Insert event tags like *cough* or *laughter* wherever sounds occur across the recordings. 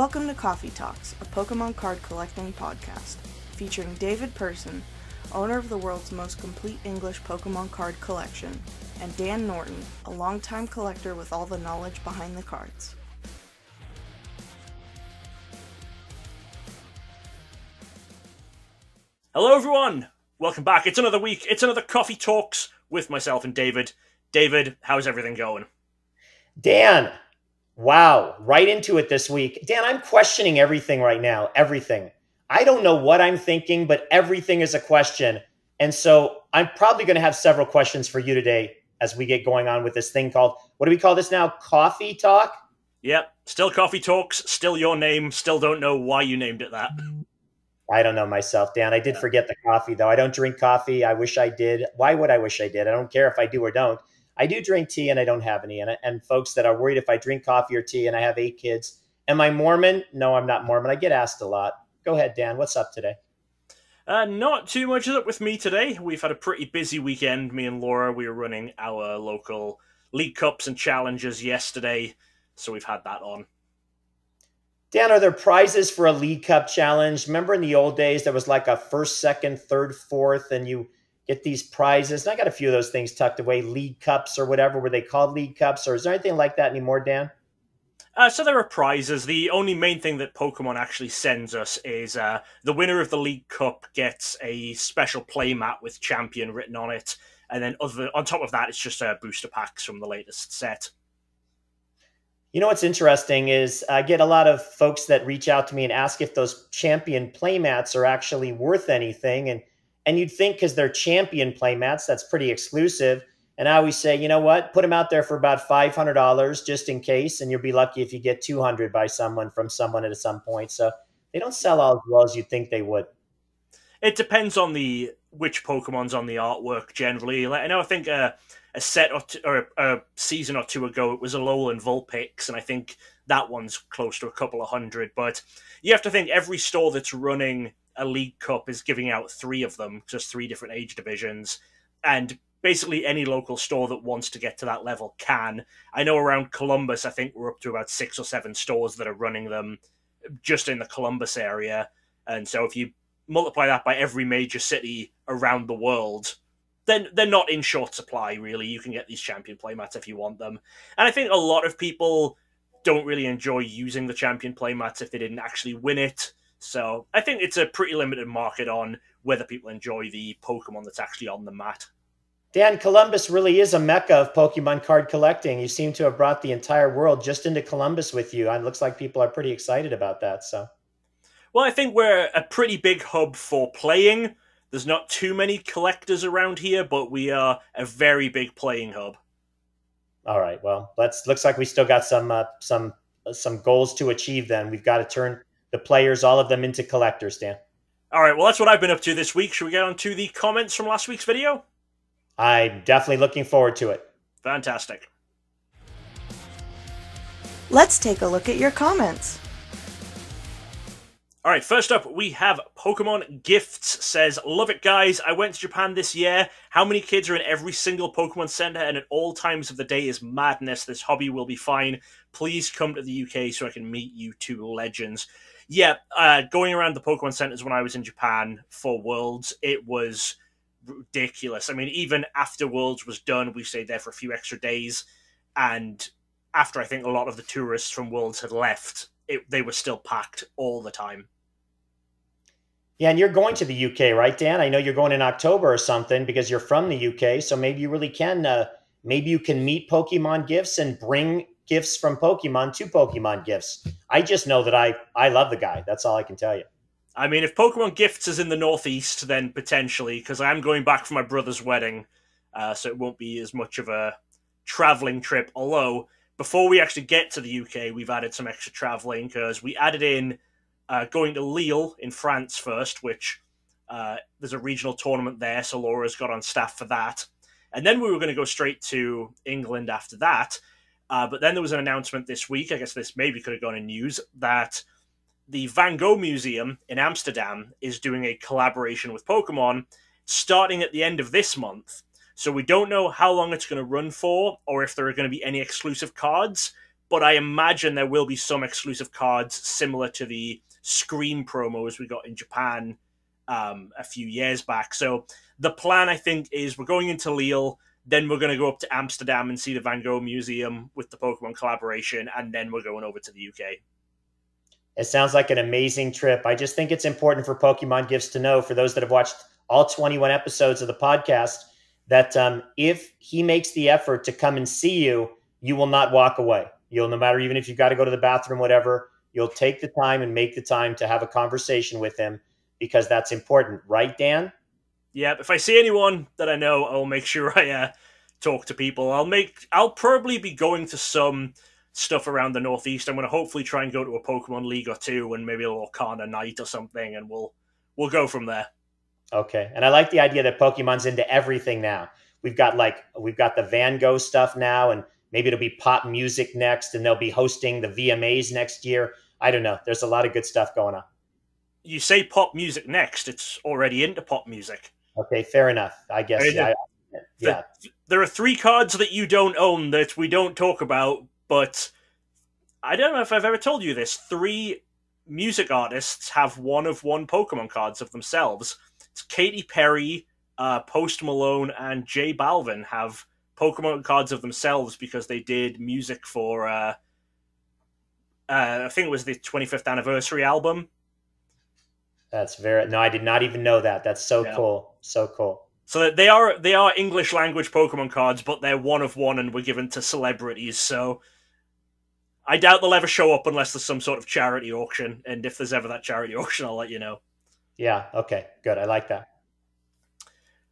Welcome to Koffee Talks, a Pokemon card collecting podcast, featuring David Persin, owner of the world's most complete English Pokemon card collection, and Dan Norton, a longtime collector with all the knowledge behind the cards. Hello, everyone. Welcome back. It's another week. It's another Koffee Talks with myself and David. David, how's everything going? Dan, wow, right into it this week. Dan, I'm questioning everything right now. Everything. I don't know what I'm thinking, but everything is a question. And so I'm probably going to have several questions for you today as we get going on with this thing called, what do we call this now? Koffee Talk? Yep, still Koffee Talks, still your name, still don't know why you named it that. I don't know myself, Dan. I did forget the coffee, though. I don't drink coffee. I wish I did. Why would I wish I did? I don't care if I do or don't. I do drink tea and I don't have any. And, and folks that are worried if I drink coffee or tea and I have eight kids, am I Mormon? No, I'm not Mormon. I get asked a lot. Go ahead, Dan. What's up today? Uh, not too much is up with me today. We've had a pretty busy weekend. Me and Laura, we were running our local League Cups and challenges yesterday, so we've had that on. Dan, are there prizes for a League Cup challenge? Remember in the old days, there was like a first, second, third, fourth, and you get these prizes. And I got a few of those things tucked away, League Cups or whatever. Were they called League Cups? Or is there anything like that anymore, Dan? Uh, so there are prizes. The only main thing that Pokemon actually sends us is uh, the winner of the League Cup gets a special playmat with champion written on it, and then other on top of that, it's just uh, booster packs from the latest set. You know what's interesting is I get a lot of folks that reach out to me and ask if those champion playmats are actually worth anything. And and you'd think because they're champion playmats, that's pretty exclusive. And I always say, you know what? Put them out there for about five hundred dollars just in case, and you'll be lucky if you get two hundred by someone from someone at some point. So they don't sell all as well as you'd think they would. It depends on the which Pokemon's on the artwork generally. Like, I know I think a set or, or a season or two ago, it was a Alolan Vulpix, and I think that one's close to a couple of hundred. But you have to think every store that's running a League Cup is giving out three of them, just three different age divisions, and basically any local store that wants to get to that level can. I know around Columbus, I think we're up to about six or seven stores that are running them just in the Columbus area. And so if you multiply that by every major city around the world, then they're not in short supply, really. You can get these champion playmats if you want them. And I think a lot of people don't really enjoy using the champion playmats if they didn't actually win it. So I think it's a pretty limited market on whether people enjoy the Pokemon that's actually on the mat. Dan, Columbus really is a mecca of Pokemon card collecting. You seem to have brought the entire world just into Columbus with you. It looks like people are pretty excited about that. So, well, I think we're a pretty big hub for playing. There's not too many collectors around here, but we are a very big playing hub. All right. Well, let's looks like we still got some uh, some some goals to achieve. Then we've got to turn the players, all of them, into collectors. Dan. All right. Well, that's what I've been up to this week. Should we get on to the comments from last week's video? I'm definitely looking forward to it. Fantastic. Let's take a look at your comments. All right, first up, we have Pokemon Gifts says, Love it, guys. I went to Japan this year. How many kids are in every single Pokemon Center? And at all times of the day is madness. This hobby will be fine. Please come to the UK so I can meet you two legends. Yeah, uh, going around the Pokemon Centers when I was in Japan for Worlds, it was ridiculous. I mean, even after Worlds was done, we stayed there for a few extra days. And after I think a lot of the tourists from Worlds had left, it, they were still packed all the time. Yeah, and you're going to the UK, right, Dan? I know you're going in October or something because you're from the UK, so maybe you really can. Uh, maybe you can meet Pokemon gifts and bring gifts from Pokemon to Pokemon gifts. I just know that I I love the guy. That's all I can tell you. I mean, if Pokemon Gifts is in the Northeast, then potentially, because I am going back for my brother's wedding, uh, so it won't be as much of a traveling trip. Although before we actually get to the UK, we've added some extra traveling because we added in uh, going to Lille in France first, which uh, there's a regional tournament there, so Laura's got on staff for that. And then we were going to go straight to England after that. Uh, but then there was an announcement this week, I guess this maybe could have gone in news, that the Van Gogh Museum in Amsterdam is doing a collaboration with Pokemon starting at the end of this month. So we don't know how long it's going to run for or if there are going to be any exclusive cards, but I imagine there will be some exclusive cards similar to the Scream promos we got in Japan um, a few years back. So the plan, I think, is we're going into Lille, then we're going to go up to Amsterdam and see the Van Gogh Museum with the Pokemon collaboration, and then we're going over to the UK. It sounds like an amazing trip. I just think it's important for Pokemon Gifts to know, for those that have watched all 21 episodes of the podcast, that um, if he makes the effort to come and see you, you will not walk away. You'll, no matter even if you've got to go to the bathroom, whatever, you'll take the time and make the time to have a conversation with him because that's important, right, Dan? Yeah. If I see anyone that I know, I'll make sure *laughs* I uh, talk to people. I'll make. I'll probably be going to some stuff around the northeast. I'm going to hopefully try and go to a Pokemon League or two, and maybe a little Kana night or something, and we'll we'll go from there. Okay, and I like the idea that Pokemon's into everything now. We've got like we've got the Van Gogh stuff now, and maybe it'll be pop music next, and they'll be hosting the VMAs next year. I don't know. There's a lot of good stuff going on. You say pop music next; it's already into pop music. Okay, fair enough. I guess. I yeah, yeah. there are three cards that you don't own that we don't talk about, but I don't know if I've ever told you this. Three music artists have one of one Pokemon cards of themselves. It's Katy Perry, uh, Post Malone, and J Balvin have Pokemon cards of themselves because they did music for. Uh, uh, I think it was the 25th anniversary album. That's very no. I did not even know that. That's so yeah. cool. So cool. So they are they are English language Pokemon cards, but they're one of one and were given to celebrities. So I doubt they'll ever show up unless there's some sort of charity auction. And if there's ever that charity *laughs* auction, I'll let you know. Yeah. Okay. Good. I like that.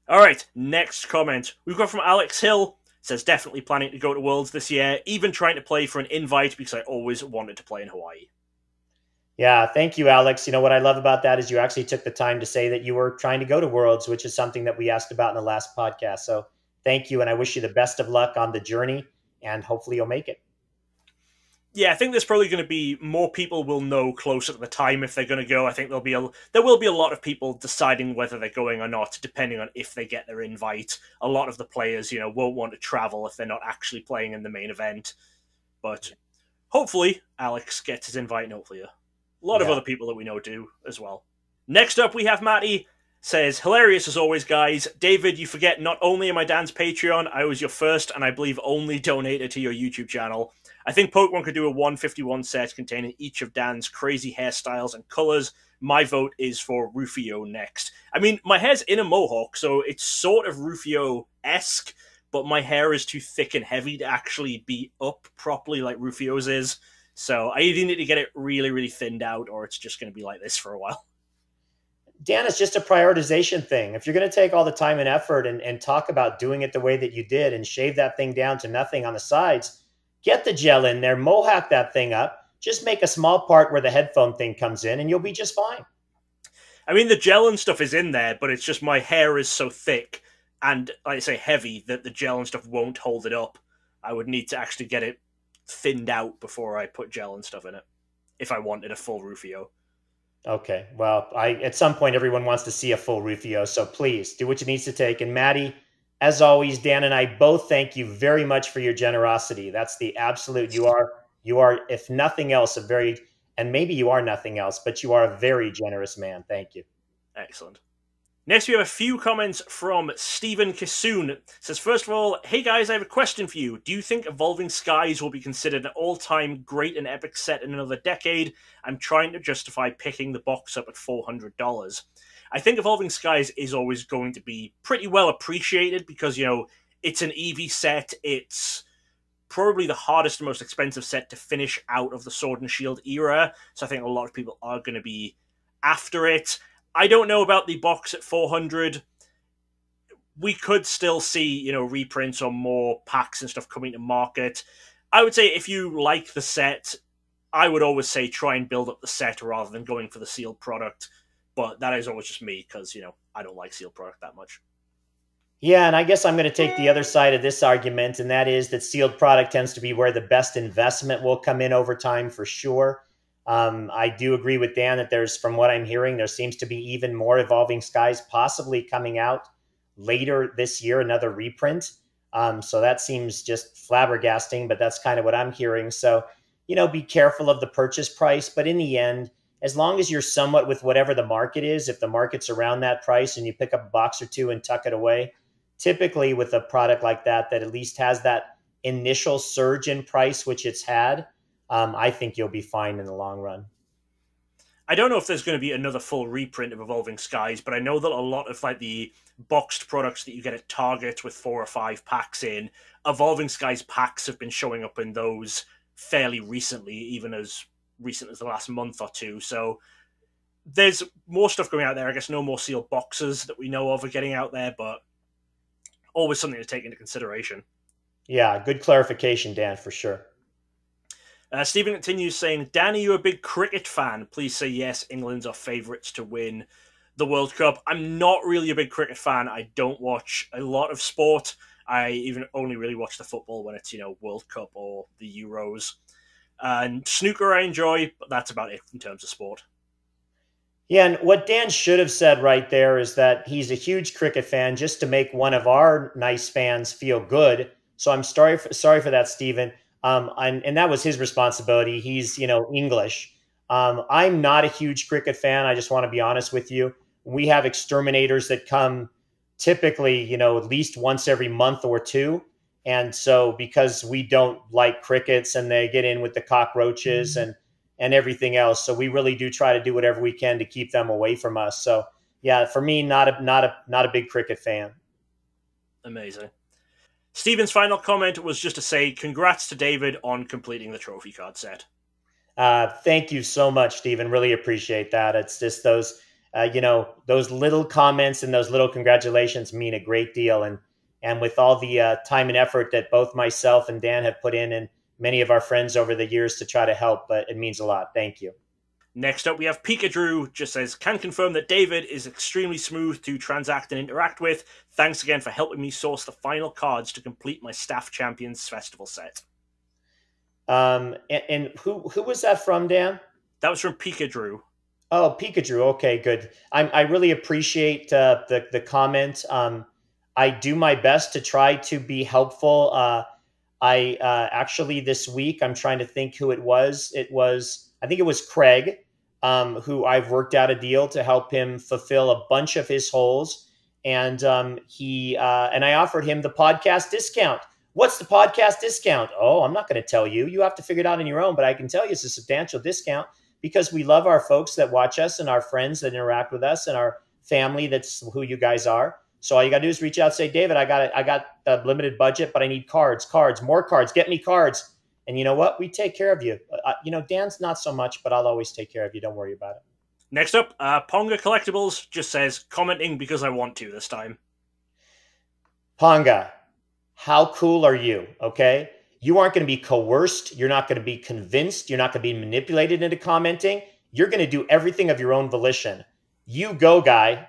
All right. Next comment we've got from Alex Hill. Says definitely planning to go to Worlds this year, even trying to play for an invite because I always wanted to play in Hawaii. Yeah, thank you, Alex. You know what I love about that is you actually took the time to say that you were trying to go to Worlds, which is something that we asked about in the last podcast. So thank you, and I wish you the best of luck on the journey, and hopefully you'll make it yeah, I think there's probably going to be more people will know closer to the time if they're going to go. I think there'll be a there will be a lot of people deciding whether they're going or not, depending on if they get their invite. A lot of the players, you know, won't want to travel if they're not actually playing in the main event. But hopefully, Alex gets his invite, and hopefully, a lot yeah. of other people that we know do as well. Next up, we have Matty says, hilarious as always, guys. David, you forget not only am I Dan's Patreon, I was your first and I believe only donator to your YouTube channel. I think Pokemon could do a 151 set containing each of Dan's crazy hairstyles and colors. My vote is for Rufio next. I mean, my hair's in a mohawk, so it's sort of Rufio esque, but my hair is too thick and heavy to actually be up properly like Rufio's is. So I either need to get it really, really thinned out, or it's just going to be like this for a while. Dan, it's just a prioritization thing. If you're going to take all the time and effort and, and talk about doing it the way that you did and shave that thing down to nothing on the sides, Get the gel in there, mohawk that thing up. Just make a small part where the headphone thing comes in, and you'll be just fine. I mean, the gel and stuff is in there, but it's just my hair is so thick and, like I say, heavy that the gel and stuff won't hold it up. I would need to actually get it thinned out before I put gel and stuff in it if I wanted a full Rufio. Okay. Well, I at some point everyone wants to see a full Rufio, so please do what you needs to take. And Maddie, as always, Dan and I both thank you very much for your generosity. That's the absolute. You are, you are, if nothing else, a very, and maybe you are nothing else, but you are a very generous man. Thank you. Excellent. Next, we have a few comments from Stephen Kissoon. says, first of all, hey guys, I have a question for you. Do you think Evolving Skies will be considered an all-time great and epic set in another decade? I'm trying to justify picking the box up at $400. I think Evolving Skies is always going to be pretty well appreciated because, you know, it's an EV set. It's probably the hardest and most expensive set to finish out of the Sword and Shield era. So I think a lot of people are going to be after it. I don't know about the box at 400. We could still see, you know, reprints or more packs and stuff coming to market. I would say if you like the set, I would always say try and build up the set rather than going for the sealed product but that is always just me because you know I don't like sealed product that much. Yeah, and I guess I'm going to take the other side of this argument, and that is that sealed product tends to be where the best investment will come in over time for sure. Um, I do agree with Dan that there's, from what I'm hearing, there seems to be even more Evolving Skies possibly coming out later this year, another reprint. Um, so that seems just flabbergasting, but that's kind of what I'm hearing. So you know, be careful of the purchase price. But in the end, as long as you're somewhat with whatever the market is, if the market's around that price and you pick up a box or two and tuck it away, typically with a product like that, that at least has that initial surge in price, which it's had, um, I think you'll be fine in the long run. I don't know if there's going to be another full reprint of Evolving Skies, but I know that a lot of like the boxed products that you get at Target with four or five packs in, Evolving Skies packs have been showing up in those fairly recently, even as recent as the last month or two. So there's more stuff going out there. I guess no more sealed boxes that we know of are getting out there, but always something to take into consideration. Yeah, good clarification, Dan, for sure. Uh, Stephen continues saying, Danny, you're a big cricket fan? Please say yes. England's our favourites to win the World Cup. I'm not really a big cricket fan. I don't watch a lot of sport. I even only really watch the football when it's, you know, World Cup or the Euros. And snooker I enjoy, but that's about it in terms of sport. Yeah, and what Dan should have said right there is that he's a huge cricket fan just to make one of our nice fans feel good. So I'm sorry for, sorry for that, Stephen. Um, and, and that was his responsibility. He's, you know, English. Um, I'm not a huge cricket fan. I just want to be honest with you. We have exterminators that come typically, you know, at least once every month or two. And so because we don't like crickets and they get in with the cockroaches mm-hmm. and and everything else, so we really do try to do whatever we can to keep them away from us. So yeah, for me, not a not a not a big cricket fan. Amazing. Stephen's final comment was just to say congrats to David on completing the trophy card set. Uh, thank you so much, Stephen. Really appreciate that. It's just those, uh, you know, those little comments and those little congratulations mean a great deal. And and with all the uh, time and effort that both myself and Dan have put in, and many of our friends over the years to try to help, but it means a lot. Thank you. Next up, we have Pika Drew, just says, can confirm that David is extremely smooth to transact and interact with. Thanks again for helping me source the final cards to complete my Staff Champions Festival set. Um, and, and who who was that from, Dan? That was from Pika Drew. Oh, Pika Drew. Okay, good. I, I really appreciate uh, the the comment. Um, I do my best to try to be helpful. Uh, I uh, actually this week I'm trying to think who it was. It was I think it was Craig um, who I've worked out a deal to help him fulfill a bunch of his holes. And um, he uh, and I offered him the podcast discount. What's the podcast discount? Oh, I'm not going to tell you. You have to figure it out on your own. But I can tell you it's a substantial discount because we love our folks that watch us and our friends that interact with us and our family. That's who you guys are. So all you got to do is reach out, say, David, I got it. I got a limited budget, but I need cards, cards, more cards. Get me cards. And you know what? We take care of you. Uh, you know, Dan's not so much, but I'll always take care of you. Don't worry about it. Next up, uh, Ponga Collectibles just says commenting because I want to this time. Ponga, how cool are you? Okay. You aren't going to be coerced. You're not going to be convinced. You're not going to be manipulated into commenting. You're going to do everything of your own volition. You go, guy.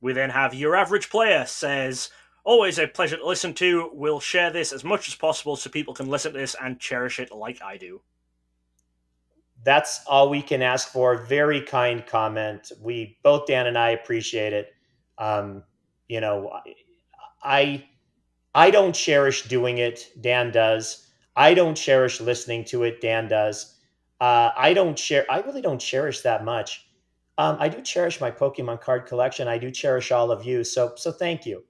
We then have your average player says, Always a pleasure to listen to. We'll share this as much as possible so people can listen to this and cherish it like I do. That's all we can ask for. Very kind comment. We both Dan and I appreciate it. Um, you know, I I don't cherish doing it. Dan does. I don't cherish listening to it. Dan does. Uh, I don't share. I really don't cherish that much. Um, I do cherish my Pokemon card collection. I do cherish all of you. So so thank you.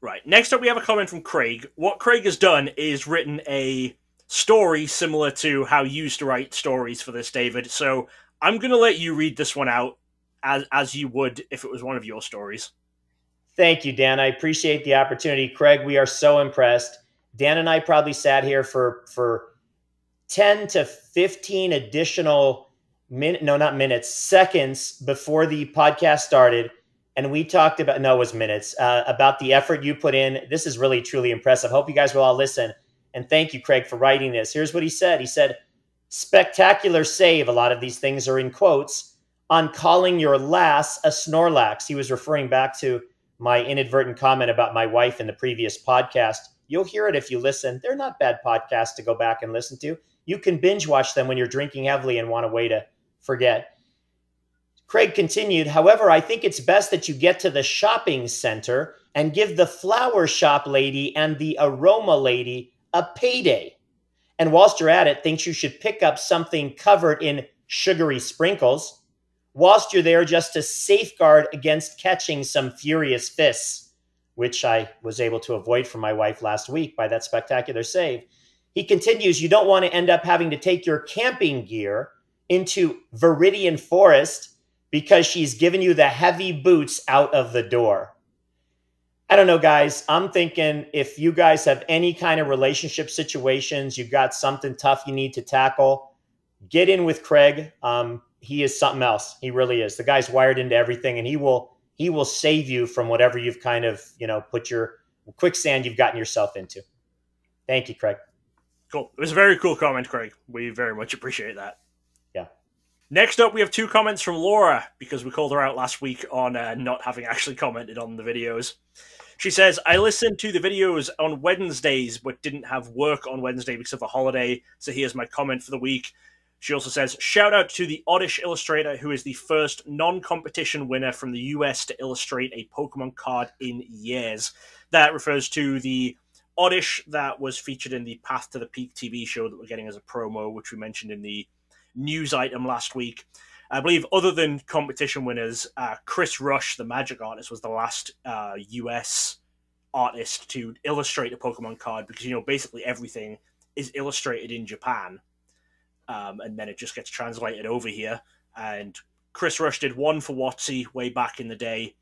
Right. Next up, we have a comment from Craig. What Craig has done is written a story similar to how you used to write stories for this, David. So I'm going to let you read this one out as as you would if it was one of your stories. Thank you, Dan. I appreciate the opportunity, Craig. We are so impressed. Dan and I probably sat here for for ten to fifteen additional minute no not minutes seconds before the podcast started and we talked about no, it was minutes uh, about the effort you put in. This is really truly impressive. Hope you guys will all listen. And thank you, Craig, for writing this. Here's what he said. He said, "Spectacular save." A lot of these things are in quotes on calling your lass a Snorlax. He was referring back to my inadvertent comment about my wife in the previous podcast. You'll hear it if you listen. They're not bad podcasts to go back and listen to. You can binge watch them when you're drinking heavily and want a way to forget. Craig continued, however, I think it's best that you get to the shopping center and give the flower shop lady and the aroma lady a payday. and whilst you're at it, thinks you should pick up something covered in sugary sprinkles, whilst you're there just to safeguard against catching some furious fists, which I was able to avoid from my wife last week by that spectacular save. He continues, you don't want to end up having to take your camping gear into Viridian Forest because she's given you the heavy boots out of the door. I don't know, guys. I'm thinking if you guys have any kind of relationship situations, you've got something tough you need to tackle, get in with Craig. Um, he is something else. He really is. The guy's wired into everything, and he will he will save you from whatever you've kind of you know put your quicksand you've gotten yourself into. Thank you, Craig. Cool. It was a very cool comment, Craig. We very much appreciate that. Yeah. Next up, we have two comments from Laura because we called her out last week on uh, not having actually commented on the videos. She says, I listened to the videos on Wednesdays, but didn't have work on Wednesday because of a holiday. So here's my comment for the week. She also says, shout out to the Oddish illustrator, who is the first non competition winner from the US to illustrate a Pokemon card in years. That refers to the Oddish that was featured in the Path to the Peak TV show that we're getting as a promo, which we mentioned in the news item last week. I believe, other than competition winners, uh, Chris Rush, the magic artist, was the last uh, US artist to illustrate a Pokemon card because, you know, basically everything is illustrated in Japan. Um, and then it just gets translated over here. And Chris Rush did one for WotC way back in the day.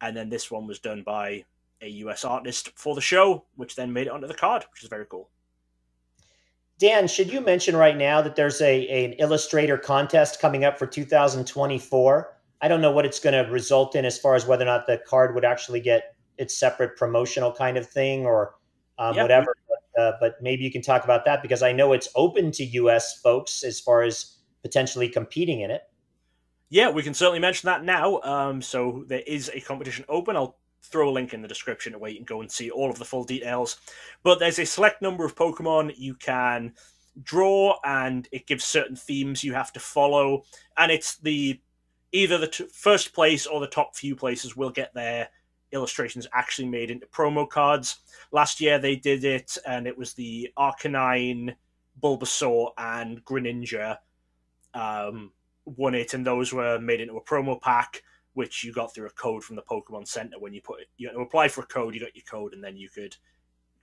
And then this one was done by a US artist for the show, which then made it onto the card, which is very cool. Dan, should you mention right now that there's a, a an illustrator contest coming up for 2024? I don't know what it's going to result in as far as whether or not the card would actually get its separate promotional kind of thing or um, yep. whatever. But, uh, but maybe you can talk about that because I know it's open to U.S. folks as far as potentially competing in it. Yeah, we can certainly mention that now. Um, so there is a competition open. I'll throw a link in the description where you can go and see all of the full details. But there's a select number of Pokemon you can draw, and it gives certain themes you have to follow. And it's the either the t- first place or the top few places will get their illustrations actually made into promo cards. Last year they did it, and it was the Arcanine, Bulbasaur, and Greninja um, won it, and those were made into a promo pack which you got through a code from the Pokemon Center when you put it. You apply for a code, you got your code, and then you could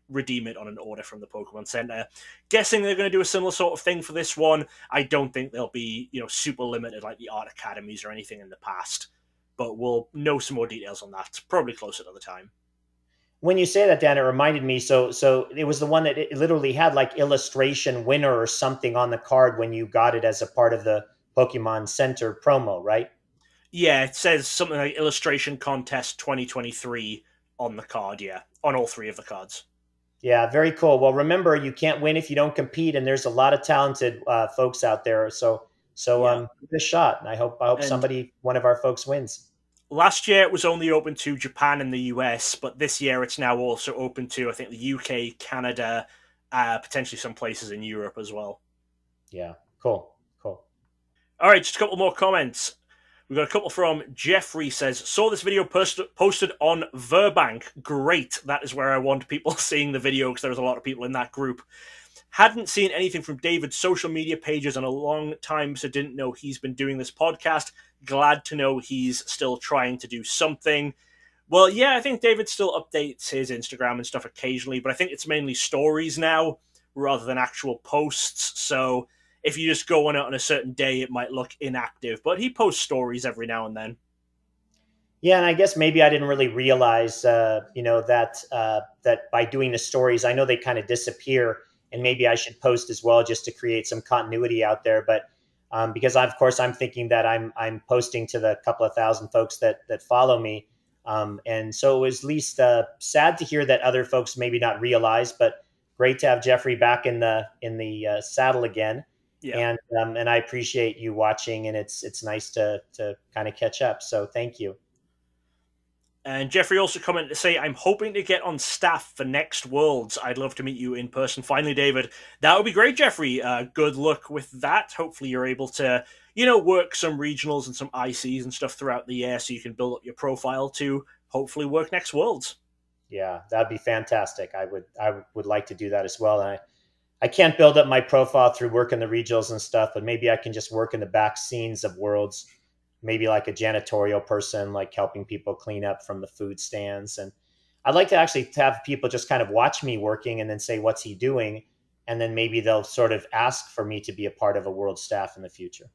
redeem it on an order from the Pokemon Center. Guessing they're going to do a similar sort of thing for this one. I don't think they'll be you know super limited like the art academies or anything in the past, but we'll know some more details on that probably closer to the time. When you say that, Dan, it reminded me. So, so it was the one that it literally had like illustration winner or something on the card when you got it as a part of the Pokemon Center promo, right? Yeah, it says something like illustration contest 2023 on the card. Yeah, on all three of the cards. Yeah, very cool. Well, remember, you can't win if you don't compete, and there's a lot of talented uh, folks out there. So, so yeah. um, this shot, and I hope I hope and somebody, one of our folks, wins. Last year it was only open to Japan and the US, but this year it's now also open to I think the UK, Canada, uh, potentially some places in Europe as well. Yeah, cool, cool. All right, just a couple more comments. We've got a couple from Jeffrey says, saw this video post- posted on Verbank. Great. That is where I want people *laughs* seeing the video because there's a lot of people in that group. Hadn't seen anything from David's social media pages in a long time, so didn't know he's been doing this podcast. Glad to know he's still trying to do something. Well, yeah, I think David still updates his Instagram and stuff occasionally, but I think it's mainly stories now rather than actual posts. So if you just go on it on a certain day, it might look inactive. But he posts stories every now and then. Yeah, and I guess maybe I didn't really realize, uh, you know, that uh, that by doing the stories, I know they kind of disappear, and maybe I should post as well just to create some continuity out there. But um, because I, of course I'm thinking that I'm I'm posting to the couple of thousand folks that that follow me, um, and so it was at least uh, sad to hear that other folks maybe not realize, but great to have Jeffrey back in the in the uh, saddle again. Yeah. And um, and I appreciate you watching, and it's it's nice to to kind of catch up. So thank you. And Jeffrey also commented to say, I'm hoping to get on staff for next Worlds. I'd love to meet you in person. Finally, David. That would be great, Jeffrey. Uh, good luck with that. Hopefully, you're able to, you know, work some regionals and some ICs and stuff throughout the year so you can build up your profile to hopefully work next Worlds. Yeah, that'd be fantastic. I would I would like to do that as well. And I I can't build up my profile through working in the regionals and stuff, but maybe I can just work in the back scenes of worlds, maybe like a janitorial person, like helping people clean up from the food stands. And I'd like to actually have people just kind of watch me working and then say, what's he doing? And then maybe they'll sort of ask for me to be a part of a world staff in the future.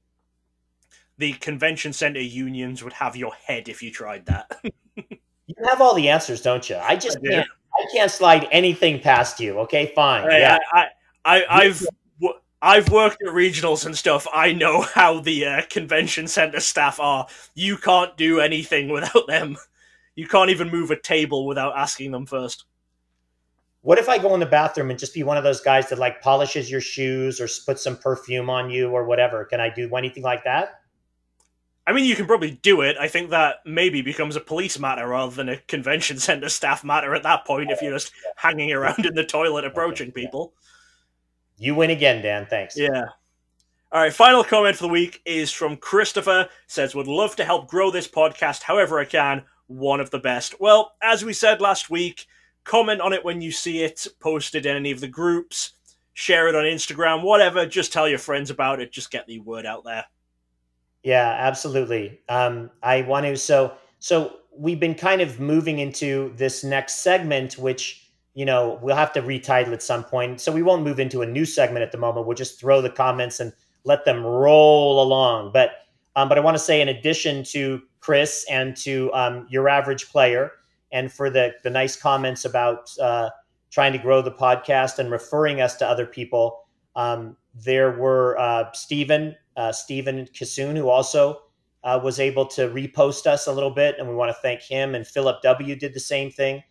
The convention center unions would have your head if you tried that. *laughs* you have all the answers, don't you? I just I can't, I can't slide anything past you. Okay, fine. Right, yeah. I, I, I've I've worked at regionals and stuff. I know how the uh, convention center staff are. You can't do anything *laughs* without them. You can't even move a table without asking them first. What if I go in the bathroom and just be one of those guys that like polishes your shoes or puts some perfume on you or whatever? Can I do anything like that? I mean, you can probably do it. I think that maybe becomes a police matter rather than a convention *laughs* center staff matter at that point if you're just hanging around in the toilet approaching people. You win again, Dan. Thanks. Yeah. All right, final comment for the week is from Christopher. Says, would love to help grow this podcast however I can. One of the best. Well, as we said last week, comment on it when you see it posted in any of the groups, share it on Instagram, whatever. Just tell your friends about it. Just get the word out there. Yeah, absolutely. Um, I want to. So, so we've been kind of moving into this next segment, which you know, we'll have to retitle at some point. So we won't move into a new segment at the moment. We'll just throw the comments and let them roll along. But um, but I want to say, in addition to Chris and to um, your average player, and for the the nice comments about uh, trying to grow the podcast and referring us to other people, um, there were uh, Stephen uh, Stephen Kissoon who also uh, was able to repost us a little bit, and we want to thank him. And Philip W did the same thing.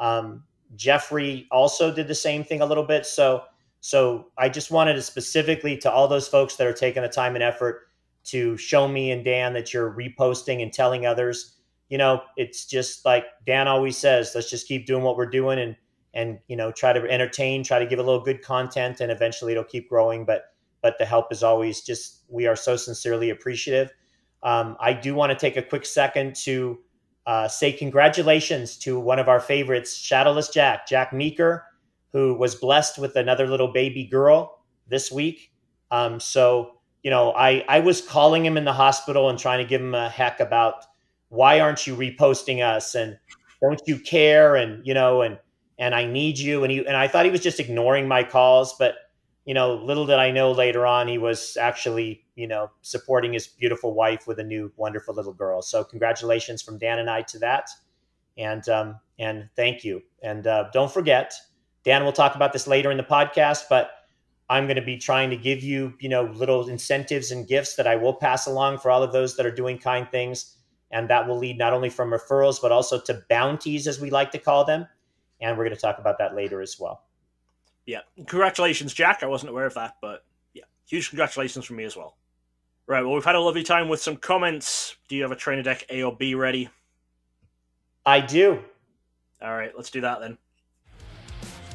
Um, Jeffrey also did the same thing a little bit. So, so I just wanted to specifically to all those folks that are taking the time and effort to show me and Dan that you're reposting and telling others. You know, it's just like Dan always says, let's just keep doing what we're doing and and you know try to entertain, try to give a little good content, and eventually it'll keep growing. But but the help is always just we are so sincerely appreciative. Um, I do want to take a quick second to uh, say congratulations to one of our favorites, Shadowless Jack, Jack Meeker, who was blessed with another little baby girl this week. Um, so, you know, I, I was calling him in the hospital and trying to give him a heck about why aren't you reposting us and don't you care and you know and and I need you and he and I thought he was just ignoring my calls, but you know, little did I know later on he was actually, you know, supporting his beautiful wife with a new wonderful little girl. So congratulations from Dan and I to that. And um, and thank you. And uh, don't forget, Dan will talk about this later in the podcast, but I'm going to be trying to give you, you know, little incentives and gifts that I will pass along for all of those that are doing kind things. And that will lead not only from referrals, but also to bounties, as we like to call them. And we're going to talk about that later as well yeah, congratulations, Jack. I wasn't aware of that, but yeah, huge congratulations from me as well. Right, well, we've had a lovely time with some comments. Do you have a trainer deck A or B ready? I do. All right, let's do that then.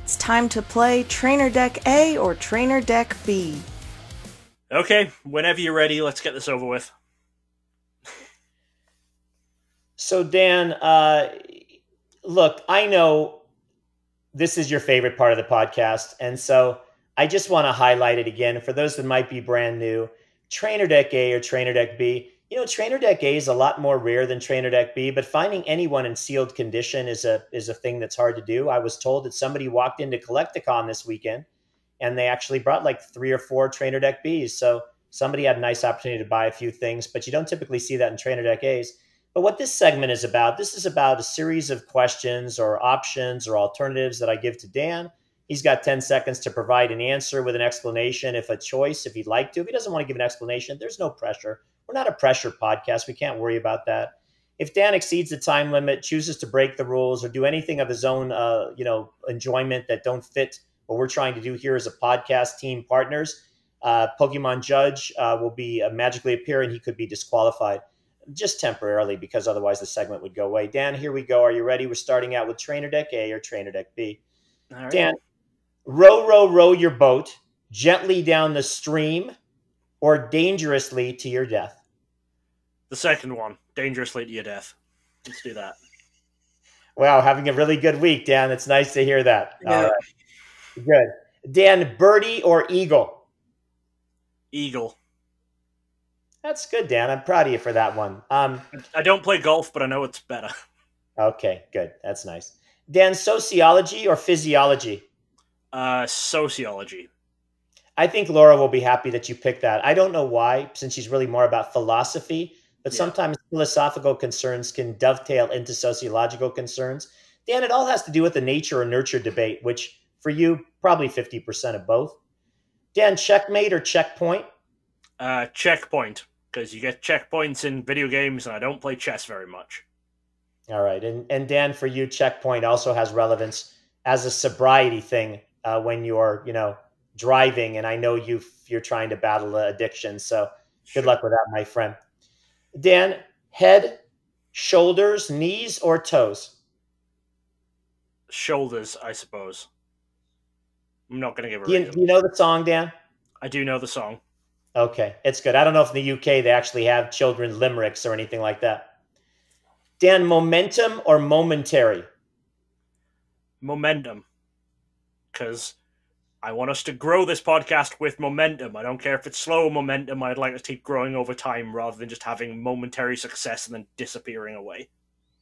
It's time to play Trainer Deck A or Trainer Deck B. Okay, whenever you're ready, let's get this over with. So, Dan, uh, look, I know this is your favorite part of the podcast. And so I just want to highlight it again for those that might be brand new. Trainer Deck A or Trainer Deck B. You know, Trainer Deck A is a lot more rare than Trainer Deck B, but finding anyone in sealed condition is a is a thing that's hard to do. I was told that somebody walked into Collecticon this weekend and they actually brought like three or four Trainer Deck Bs. So somebody had a nice opportunity to buy a few things, but you don't typically see that in Trainer Deck A's. But what this segment is about, this is about a series of questions or options or alternatives that I give to Dan. He's got 10 seconds to provide an answer with an explanation, if a choice, if he'd like to. If he doesn't want to give an explanation, there's no pressure. We're not a pressure podcast. We can't worry about that. If Dan exceeds the time limit, chooses to break the rules, or do anything of his own, uh, you know, enjoyment that don't fit what we're trying to do here as a podcast team partners, uh, Pokemon Judge uh, will be uh, magically appear and he could be disqualified just temporarily because otherwise the segment would go away. Dan, here we go. Are you ready? We're starting out with Trainer Deck A or Trainer Deck B. All right. Dan, row, row, row your boat gently down the stream or dangerously to your death. The second one, dangerously to your death. Let's do that. Wow, having a really good week, Dan. It's nice to hear that. Yeah. All right. Good. Dan, birdie or eagle? Eagle. That's good, Dan. I'm proud of you for that one. Um, I don't play golf, but I know it's better. okay, good. That's nice. Dan, sociology or physiology? Uh, sociology. I think Laura will be happy that you picked that. I don't know why, since she's really more about philosophy, but Yeah. sometimes philosophical concerns can dovetail into sociological concerns. Dan, it all has to do with the nature or nurture debate, which for you, probably 50% of both. Dan, checkmate or checkpoint? Uh, checkpoint, because you get checkpoints in video games, and I don't play chess very much. All right. And, and Dan, for you, checkpoint also has relevance as a sobriety thing uh, when you're, you know, driving. And I know you you're trying to battle addiction. So good luck with that, my friend. Dan, head, shoulders, knees, or toes? Shoulders, I suppose. I'm not gonna give a you, you know the song, Dan? I do know the song. Okay, it's good. I don't know if in the UK they actually have children's limericks or anything like that. Dan, momentum or momentary? Momentum, because I want us to grow this podcast with momentum. I don't care if it's slow momentum. I'd like to keep growing over time rather than just having momentary success and then disappearing away.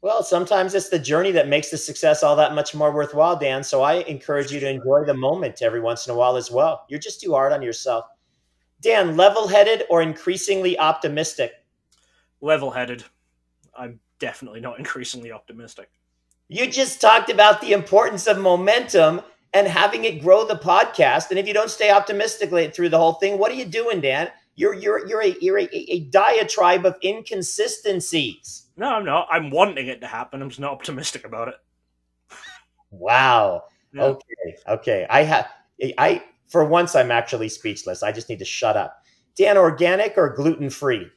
Well, sometimes it's the journey that makes the success all that much more worthwhile, Dan. So I encourage you to enjoy the moment every once in a while as well. You're just too hard on yourself. Dan, level headed or increasingly optimistic? Level-headed. I'm definitely not *laughs* increasingly optimistic. You just talked about the importance of momentum and having it grow the podcast. And if you don't stay optimistically through the whole thing, what are you doing, Dan? You're you're you're a you're a, a diatribe of inconsistencies. No, I'm not. I'm wanting it to happen. I'm just not optimistic about it. Wow. Yeah. Okay. Okay. I have I for once I'm actually speechless. I just need to shut up. Dan, organic or gluten free?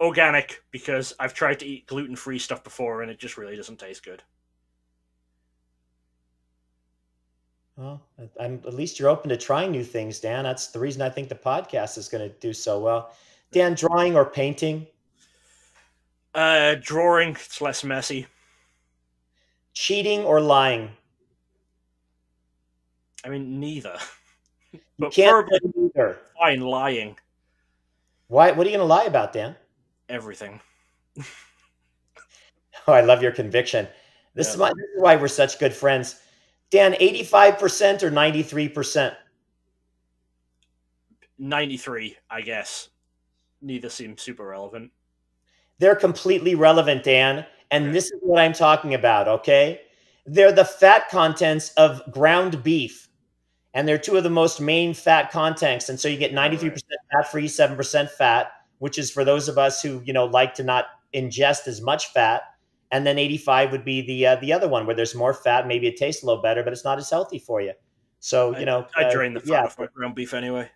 Organic, because I've tried to eat gluten-free stuff before and it just really doesn't taste good. Well, I'm at least you're open to trying new things, Dan. That's the reason I think the podcast is going to do so well. Dan, drawing or painting, Uh, drawing, it's less messy. cheating or lying. I mean, neither. You But can't do fine lying. Why? What are you going to lie about, Dan? Everything. *laughs* Oh, I love your conviction. This, is, my, this is why we're such good friends. Dan, 85% or 93%? 93, I guess. Neither seems super relevant. They're completely relevant, Dan. And this is what I'm talking about, okay? They're the fat contents of ground beef. And they're two of the most main fat contents. And so you get 93% fat free, 7% fat, which is for those of us who, you know, like to not ingest as much fat. And then 85 would be the uh, the other one where there's more fat. Maybe it tastes a little better, but it's not as healthy for you. So, you know, I uh, drain the fat yeah, off my ground beef anyway.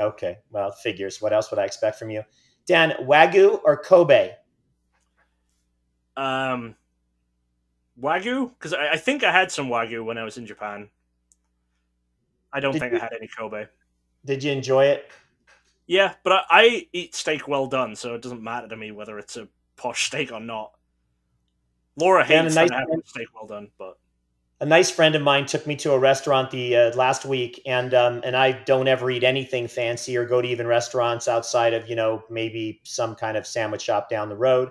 Okay, well, figures. What else would I expect from you? Dan, Wagyu or Kobe? Um, Wagyu? Because I, I think I had some Wagyu when I was in Japan. I don't Did think you- I had any Kobe. Did you enjoy it? Yeah, but I, I eat steak well done, so it doesn't matter to me whether it's a posh steak or not. Laura a hates nice have steak well done, but A nice friend of mine took me to a restaurant the uh, last week, and um, and I don't ever eat anything fancy or go to even restaurants outside of you know maybe some kind of sandwich shop down the road,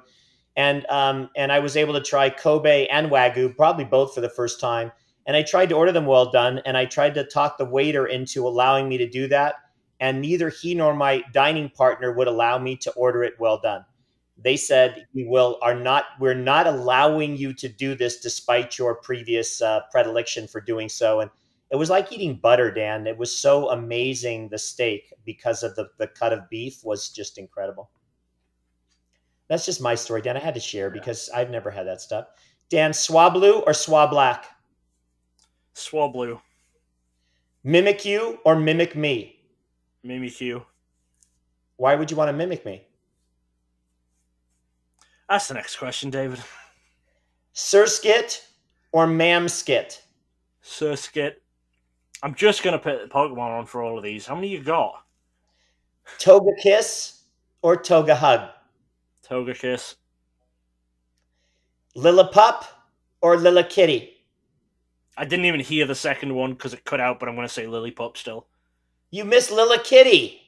and um, and I was able to try Kobe and Wagyu, probably both for the first time, and I tried to order them well done, and I tried to talk the waiter into allowing me to do that, and neither he nor my dining partner would allow me to order it well done. They said we will are not we're not allowing you to do this despite your previous uh, predilection for doing so, and it was like eating butter, Dan. It was so amazing the steak because of the the cut of beef was just incredible. That's just my story, Dan. I had to share because I've never had that stuff. Dan, Swablu or Swablack? Swablu, Mimic you or mimic me? mimic you Why would you want to mimic me? That's the next question, David. Surskit or Mamskit? Surskit. I'm just gonna put Pokemon on for all of these. How many you got? Toga Kiss or Toga Hug? Togekiss. Lillipup or Lilla Kitty? I didn't even hear the second one because it cut out, but I'm going to say Lillipup still. You miss Lilla Kitty.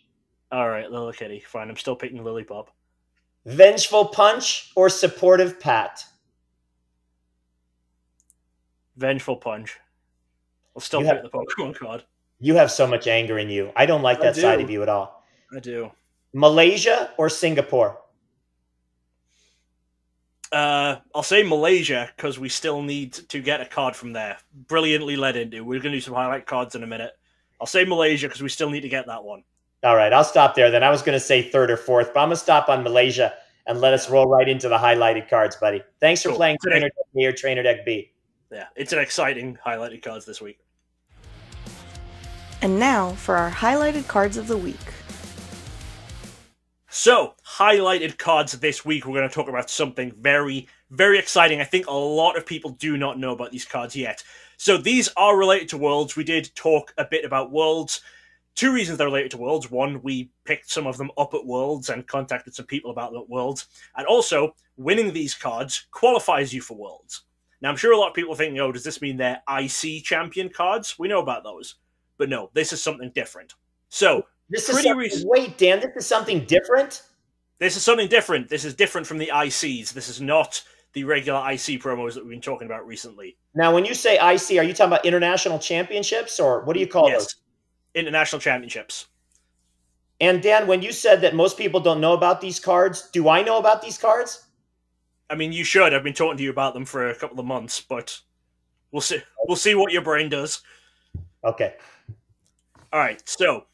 All right, Lily Kitty. Fine, I'm still picking Lillipup. Vengeful Punch or Supportive Pat? Vengeful Punch. I'll still have- the Pokemon card. You have so much anger in you. I don't like that side of you at all. I do. Malaysia or Singapore? Uh, I'll say Malaysia because we still need to get a card from there. Brilliantly led into. We're going to do some highlight cards in a minute. I'll say Malaysia because we still need to get that one. All right, I'll stop there then. I was going to say third or fourth, but I'm going to stop on Malaysia and let us roll right into the highlighted cards, buddy. Thanks for Cool. playing Today- Trainer Deck A or Trainer Deck B. Yeah, it's an exciting highlighted cards this week. And now for our highlighted cards of the week. So, highlighted cards this week, we're going to talk about something very, very exciting. I think a lot of people do not know about these cards yet. So, these are related to Worlds. We did talk a bit about Worlds. Two reasons they're related to Worlds. One, we picked some of them up at Worlds and contacted some people about them at Worlds. And also, winning these cards qualifies you for Worlds. Now, I'm sure a lot of people are thinking, oh, does this mean they're IC champion cards? We know about those. But no, this is something different. So, This is recent- wait, Dan. This is something different. This is something different. This is different from the ICs. This is not the regular IC promos that we've been talking about recently. Now, when you say IC, are you talking about international championships or what do you call those? International championships. And Dan, when you said that most people don't know about these cards, do I know about these cards? I mean, you should. I've been talking to you about them for a couple of months, but we'll see. We'll see what your brain does. Okay. All right. So,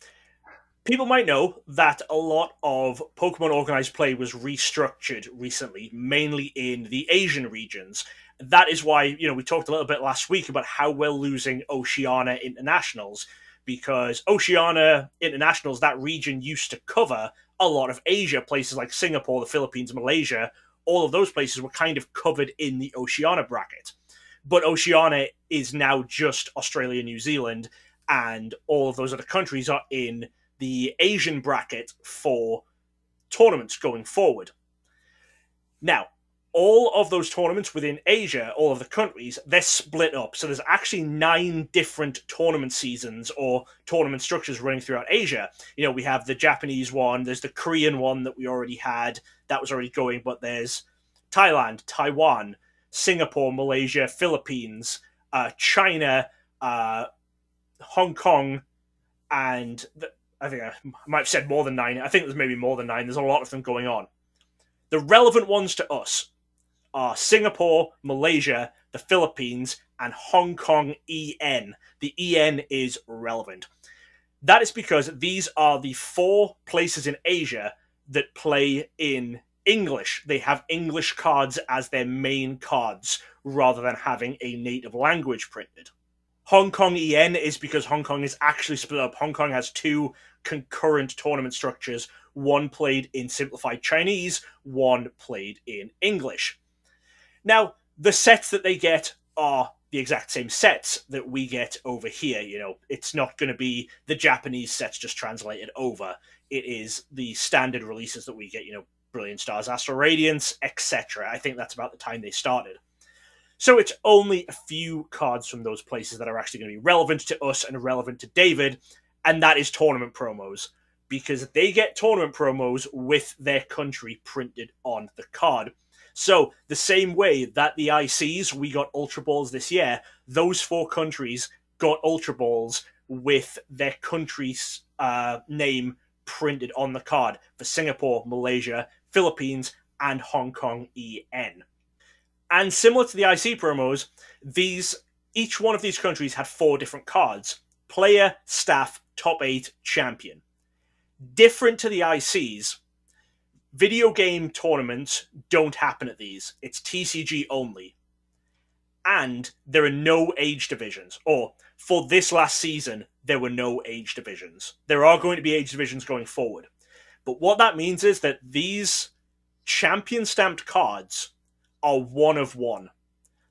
people might know that a lot of Pokemon organized play was restructured recently, mainly in the Asian regions. That is why, you know, we talked a little bit last week about how we're losing Oceania Internationals because Oceania Internationals, that region used to cover a lot of Asia, places like Singapore, the Philippines, Malaysia. All of those places were kind of covered in the Oceania bracket. But Oceania is now just Australia, New Zealand, and all of those other countries are in the Asian bracket for tournaments going forward. Now, all of those tournaments within Asia, all of the countries, they're split up. So there's actually nine different tournament seasons or tournament structures running throughout Asia. You know, we have the Japanese one, there's the Korean one that we already had, that was already going, but there's Thailand, Taiwan, Singapore, Malaysia, Philippines, uh, China, uh, Hong Kong, and the, I think I might have said more than nine. I think there's maybe more than nine. There's a lot of them going on. The relevant ones to us are Singapore, Malaysia, the Philippines, and Hong Kong EN. The EN is relevant. That is because these are the four places in Asia that play in English. They have English cards as their main cards rather than having a native language printed. Hong Kong EN is because Hong Kong is actually split up. Hong Kong has two concurrent tournament structures one played in simplified Chinese, one played in English. Now, the sets that they get are the exact same sets that we get over here. You know, it's not going to be the Japanese sets just translated over. It is the standard releases that we get, you know, Brilliant Stars, Astral Radiance, etc. I think that's about the time they started. So it's only a few cards from those places that are actually going to be relevant to us and relevant to David, and that is tournament promos because they get tournament promos with their country printed on the card. So the same way that the ICs we got Ultra Balls this year, those four countries got Ultra Balls with their country's uh, name printed on the card for Singapore, Malaysia, Philippines, and Hong Kong EN. And similar to the IC promos, these each one of these countries had four different cards: player, staff, top eight, champion. Different to the ICs, video game tournaments don't happen at these. It's TCG only. And there are no age divisions. Or for this last season, there were no age divisions. There are going to be age divisions going forward. But what that means is that these champion stamped cards are one of one.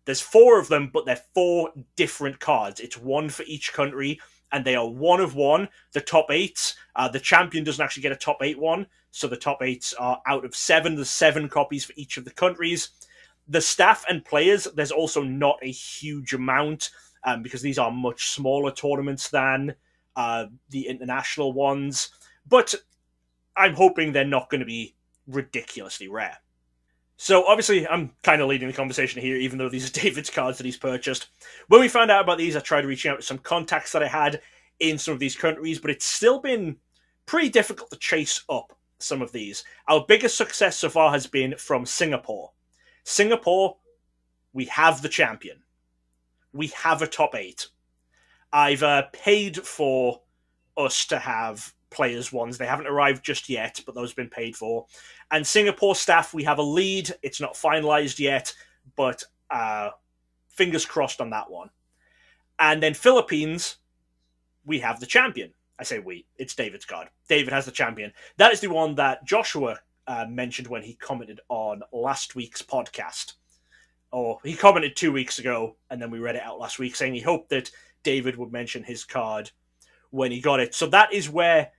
There's four of them, but they're four different cards. It's one for each country, and they are one of one. The top eight, uh, the champion doesn't actually get a top eight one, so the top eights are out of seven. There's seven copies for each of the countries. The staff and players, there's also not a huge amount. um, because these are much smaller tournaments than uh, the international ones. But I'm hoping they're not going to be ridiculously rare. So obviously, I'm kind of leading the conversation here, even though these are *laughs* David's cards that he's purchased. When we found out about these, I tried reaching out to some contacts that I had in some of these countries, but it's still been pretty difficult to chase up some of these. Our biggest success so far has been from Singapore. Singapore, we have the champion. We have a top eight. I've uh, paid for us to have players ones. They haven't arrived just yet, but those have been paid for. And Singapore staff, we have a lead. It's not finalized yet, but uh, fingers crossed on that one. And then Philippines, we have the champion. I say we, it's David's card. David has the champion. That is the one that Joshua uh, mentioned when he commented on last week's podcast. Or he commented two weeks ago, and then we read it out last week, saying he hoped that David would mention his card when he got it. So that is where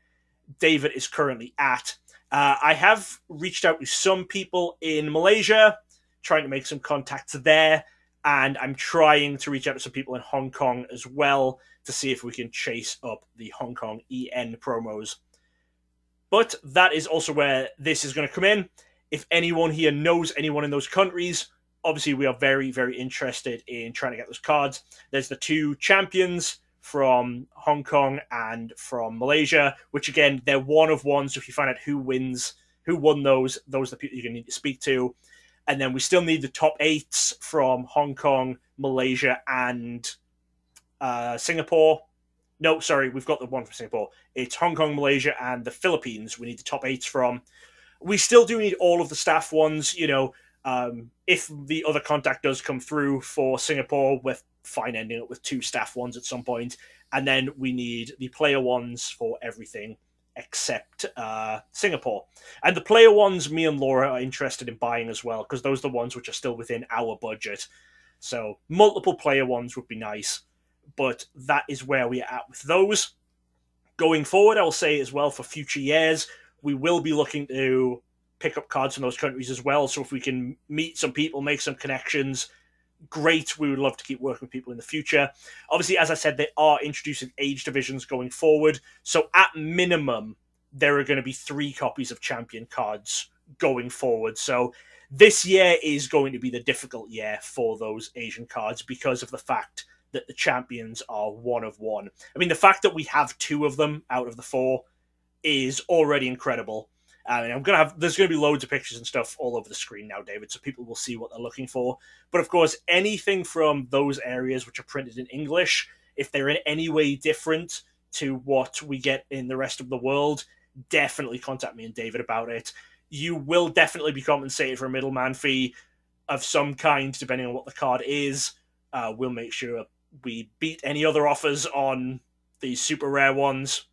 David is currently at. Uh, I have reached out to some people in Malaysia, trying to make some contacts there, and I'm trying to reach out to some people in Hong Kong as well to see if we can chase up the Hong Kong EN promos. But that is also where this is going to come in. If anyone here knows anyone in those countries, obviously we are very, very interested in trying to get those cards. There's the two champions from Hong Kong and from Malaysia, which again, they're one of ones. So if you find out who wins, who won those, those are the people need to speak to. And then we still need the top eights from Hong Kong, Malaysia, and uh, Singapore. No, sorry, we've got the one from Singapore. It's Hong Kong, Malaysia, and the Philippines. We need the top eights from. We still do need all of the staff ones. You know, um, if the other contact does come through for Singapore, we're fine ending up with two staff ones at some point, and then we need the player ones for everything except uh, Singapore. And the player ones, me and Laura are interested in buying as well because those are the ones which are still within our budget. So multiple player ones would be nice but that is where we are at with those. Going forward, I'll say as well for future years, we will be looking to pick up cards from those countries as well. So if we can meet some people, make some connections, great. We would love to keep working with people in the future. Obviously, as I said, they are introducing age divisions going forward. So at minimum, there are going to be three copies of champion cards going forward. So this year is going to be the difficult year for those Asian cards because of the fact that the champions are one of one. I mean, the fact that we have two of them out of the four is already incredible. I mean, I'm gonna have there's gonna be loads of pictures and stuff all over the screen now, David, so people will see what they're looking for. But of course, anything from those areas which are printed in English, if they're in any way different to what we get in the rest of the world, definitely contact me and David about it. You will definitely be compensated for a middleman fee of some kind, depending on what the card is. Uh, we'll make sure we beat any other offers on the super rare ones.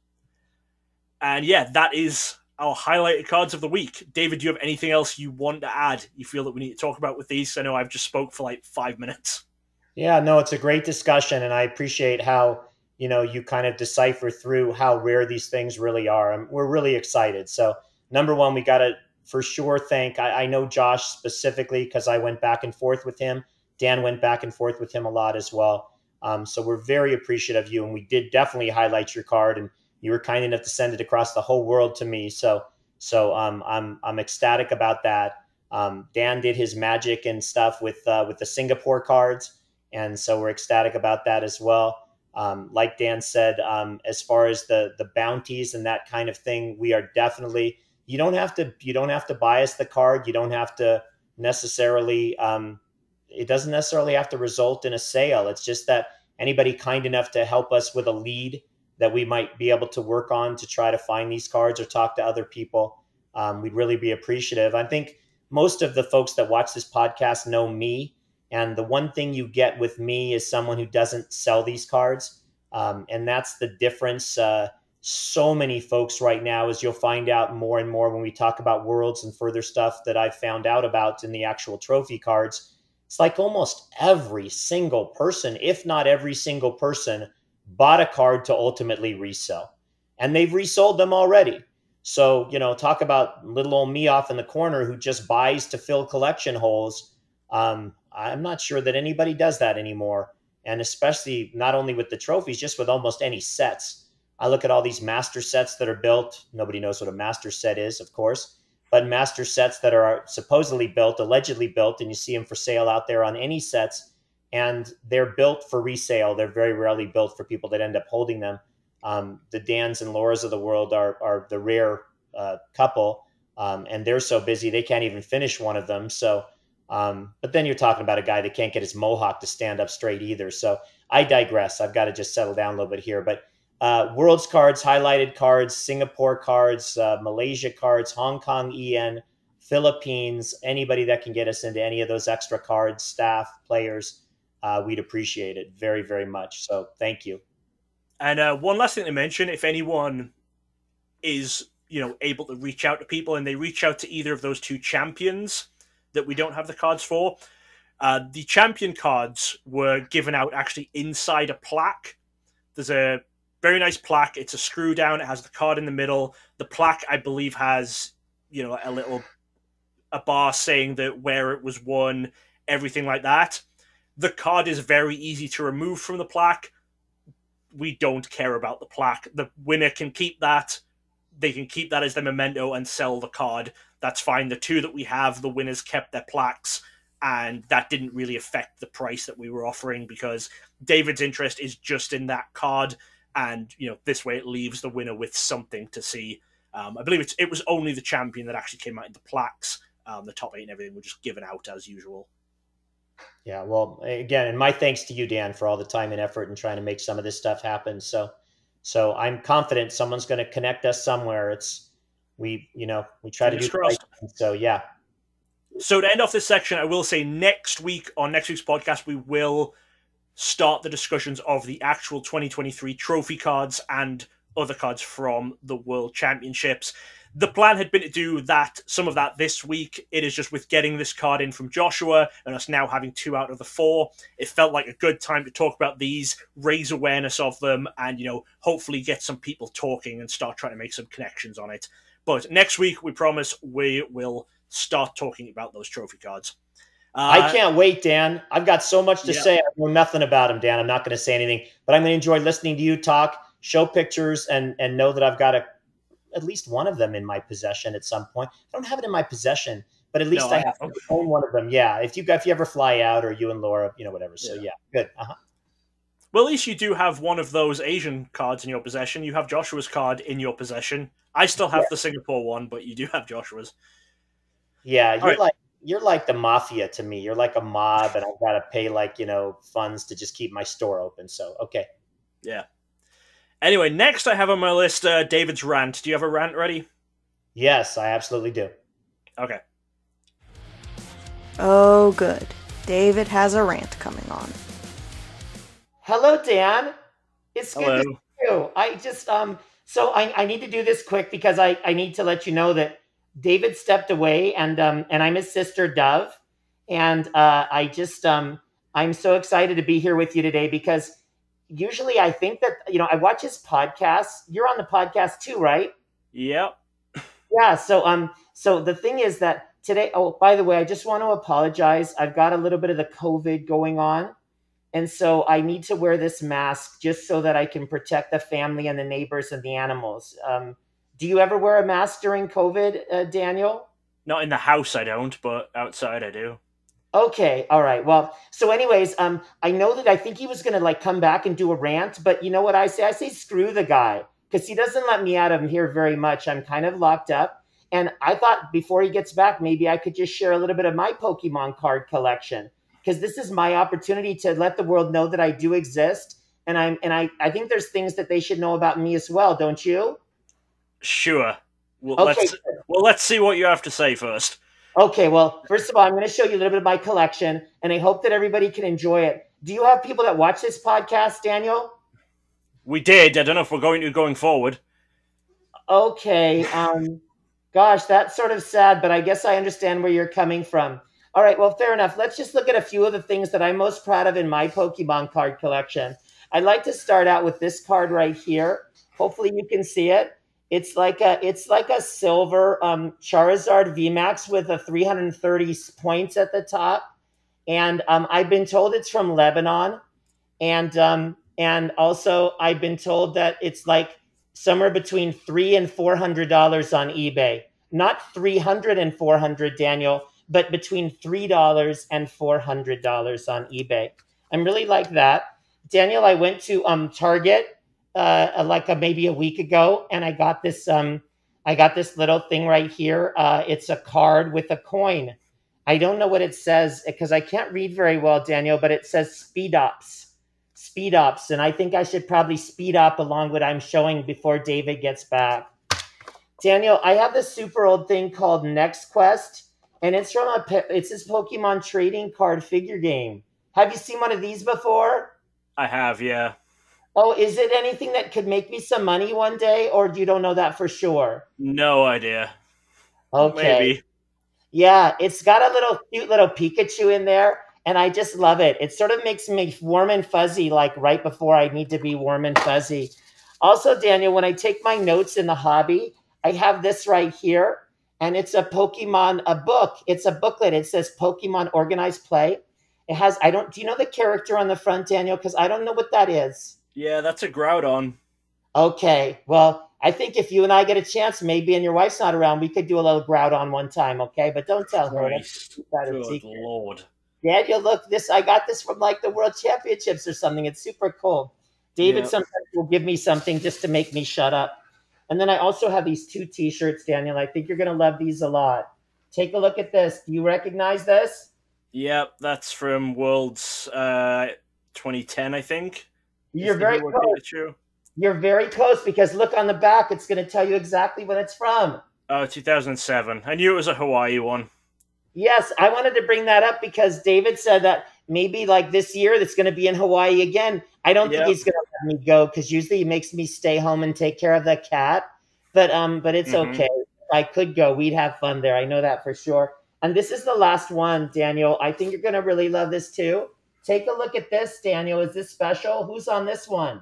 And yeah, that is our highlighted cards of the week. David, do you have anything else you want to add? You feel that we need to talk about with these? I know I've just spoke for like five minutes. Yeah, no, it's a great discussion, and I appreciate how you know you kind of decipher through how rare these things really are. And we're really excited. So, number one, we got to for sure thank. I, I know Josh specifically because I went back and forth with him. Dan went back and forth with him a lot as well. Um, so we're very appreciative of you, and we did definitely highlight your card, and you were kind enough to send it across the whole world to me. So so um, I'm I'm ecstatic about that. Um, Dan did his magic and stuff with uh, with the Singapore cards, and so we're ecstatic about that as well. Um, like Dan said, um, as far as the the bounties and that kind of thing, we are definitely. You don't have to. You don't have to buy us the card. You don't have to necessarily um, it doesn't necessarily have to result in a sale. It's just that anybody kind enough to help us with a lead that we might be able to work on to try to find these cards or talk to other people, um, we'd really be appreciative. I think most of the folks that watch this podcast know me. And the one thing you get with me is someone who doesn't sell these cards. Um, and that's the difference. Uh, so many folks right now, as you'll find out more and more when we talk about worlds and further stuff that I've found out about in the actual trophy cards it's like almost every single person, if not every single person, bought a card to ultimately resell. And they've resold them already. So, you know, talk about little old me off in the corner who just buys to fill collection holes. Um, I'm not sure that anybody does that anymore. and especially not only with the trophies, just with almost any sets. I look at all these master sets that are built. Nobody knows what a master set is, of course, but master sets that are supposedly built, allegedly built, and you see them for sale out there on any sets, and they're built for resale. They're very rarely built for people that end up holding them. Um, the Dans and Lauras of the world are, are the rare uh, couple, um, and they're so busy they can't even finish one of them. So, um, but then you're talking about a guy that can't get his mohawk to stand up straight either. So I digress. I've got to just settle down a little bit here. But uh, Worlds cards, highlighted cards, Singapore cards, uh, Malaysia cards, Hong Kong EN, Philippines, anybody that can get us into any of those extra cards, staff, players, uh, we'd appreciate it very, very much. So thank you. And uh, one last thing to mention if anyone is you know able to reach out to people and they reach out to either of those two champions that we don't have the cards for uh, the champion cards were given out actually inside a plaque. There's a very nice plaque. It's a screw down. It has the card in the middle. The plaque i believe has you know a little a bar saying that where it was won everything like that the card is very easy to remove from the plaque we don't care about the plaque the winner can keep that they can keep that as their memento and sell the card. That's fine. The two that we have, the winners kept their plaques, and that didn't really affect the price that we were offering because David's interest is just in that card, and you know this way it leaves the winner with something to see. Um, I believe it was only the champion that actually came out in the plaques. Um, the top eight and everything were just given out as usual. Yeah, well, again, and my thanks to you, Dan, for all the time and effort in trying to make some of this stuff happen. So so I'm confident someone's going to connect us somewhere. It's we, you know, we try to do right. So yeah. So to end off this section, I will say next week on next week's podcast we will start the discussions of the actual 2023 trophy cards and other cards from the World Championships the plan had been to do that some of that this week. It is just with getting this card in from Joshua and us now having two out of the four. It felt like a good time to talk about these, raise awareness of them, and you know hopefully get some people talking and start trying to make some connections on it. But next week, we promise we will start talking about those trophy cards. Uh, I can't wait, Dan. I've got so much to yeah. say. I know nothing about them, Dan. I'm not going to say anything, but I'm going to enjoy listening to you talk, show pictures, and and know that I've got a at least one of them in my possession at some point. I don't have it in my possession, but at least no, I, I have to own one of them. Yeah, if you if you ever fly out or you and Laura, you know, whatever. So yeah, yeah good. Uh-huh. Well, at least you do have one of those Asian cards in your possession. You have Joshua's card in your possession. I still have yeah. the Singapore one, but you do have Joshua's. Yeah, you're right. like you're like the mafia to me. You're like a mob, and I've got to pay like you know funds to just keep my store open. So okay. Yeah. Anyway, next I have on my list uh, David's rant. Do you have a rant ready? Yes, I absolutely do. Okay. Oh, good. David has a rant coming on. Hello, Dan. It's good Hello. to see you. I just um so I, I need to do this quick because I, I need to let you know that David stepped away and um and I'm his sister Dove. And uh I just um I'm so excited to be here with you today because usually I think that you know I watch his podcast. You're on the podcast too, right? Yep. Yeah. So um, so the thing is that today. Oh, by the way, I just want to apologize. I've got a little bit of the COVID going on, and so I need to wear this mask just so that I can protect the family and the neighbors and the animals. Um, do you ever wear a mask during COVID, uh, Daniel? Not in the house, I don't, but outside I do. Okay, all right. Well, so anyways, um, I know that I think he was gonna like come back and do a rant, but you know what I say? I say screw the guy because he doesn't let me out of here very much. I'm kind of locked up, and I thought before he gets back, maybe I could just share a little bit of my Pokemon card collection because this is my opportunity to let the world know that I do exist, and I'm and I I think there's things that they should know about me as well, don't you? Sure. Well, okay. let's well let's see what you have to say first. Okay, well, first of all, I'm going to show you a little bit of my collection, and I hope that everybody can enjoy it. Do you have people that watch this podcast, Daniel? We did. I don't know if we're going to going forward. Okay. Um, gosh, that's sort of sad, but I guess I understand where you're coming from. All right, well, fair enough. Let's just look at a few of the things that I'm most proud of in my Pokemon card collection. I'd like to start out with this card right here. Hopefully, you can see it. It's like a it's like a silver um, Charizard VMAX with a 330 points at the top, and um, I've been told it's from Lebanon, and um, and also I've been told that it's like somewhere between three and four hundred dollars on eBay. Not three hundred and four hundred, Daniel, but between three dollars and four hundred dollars on eBay. I'm really like that, Daniel. I went to um Target uh, like a, maybe a week ago, and I got this um I got this little thing right here. Uh, it's a card with a coin. I don't know what it says because I can't read very well, Daniel, but it says speed ups. Speed ups. And I think I should probably speed up along what I'm showing before David gets back. Daniel, I have this super old thing called Next Quest, and it's from a it's this Pokemon trading card figure game. Have you seen one of these before? I have, yeah. Oh, is it anything that could make me some money one day, or you don't know that for sure? No idea. Okay. Maybe. Yeah, it's got a little cute little Pikachu in there, and I just love it. It sort of makes me warm and fuzzy, like right before I need to be warm and fuzzy. Also, Daniel, when I take my notes in the hobby, I have this right here, and it's a Pokemon a book. It's a booklet. It says Pokemon Organized Play. It has I don't do you know the character on the front, Daniel? Because I don't know what that is. Yeah, that's a Groudon. Okay, well, I think if you and I get a chance, maybe and your wife's not around, we could do a little Groudon one time, okay? But don't tell her. That's Good lord. Daniel, look, this I got this from like the World Championships or something. It's super cool. David Yeah. sometimes will give me something just to make me shut up. And then I also have these two T-shirts, Daniel. I think you're gonna love these a lot. Take a look at this. Do you recognize this? Yep, that's from Worlds uh, 2010, I think. You're very close. You're very close because look on the back. It's gonna tell you exactly when it's from. Oh, 2007. I knew it was a Hawaii one. Yes, I wanted to bring that up because David said that maybe like this year that's going to be in Hawaii again. I don't Yeah. think he's going to let me go because usually he makes me stay home and take care of the cat. But um, but it's Mhm. okay. If I could go. We'd have fun there. I know that for sure. And this is the last one, Daniel. I think you're going to really love this too. Take a look at this, Daniel. Is this special? Who's on this one?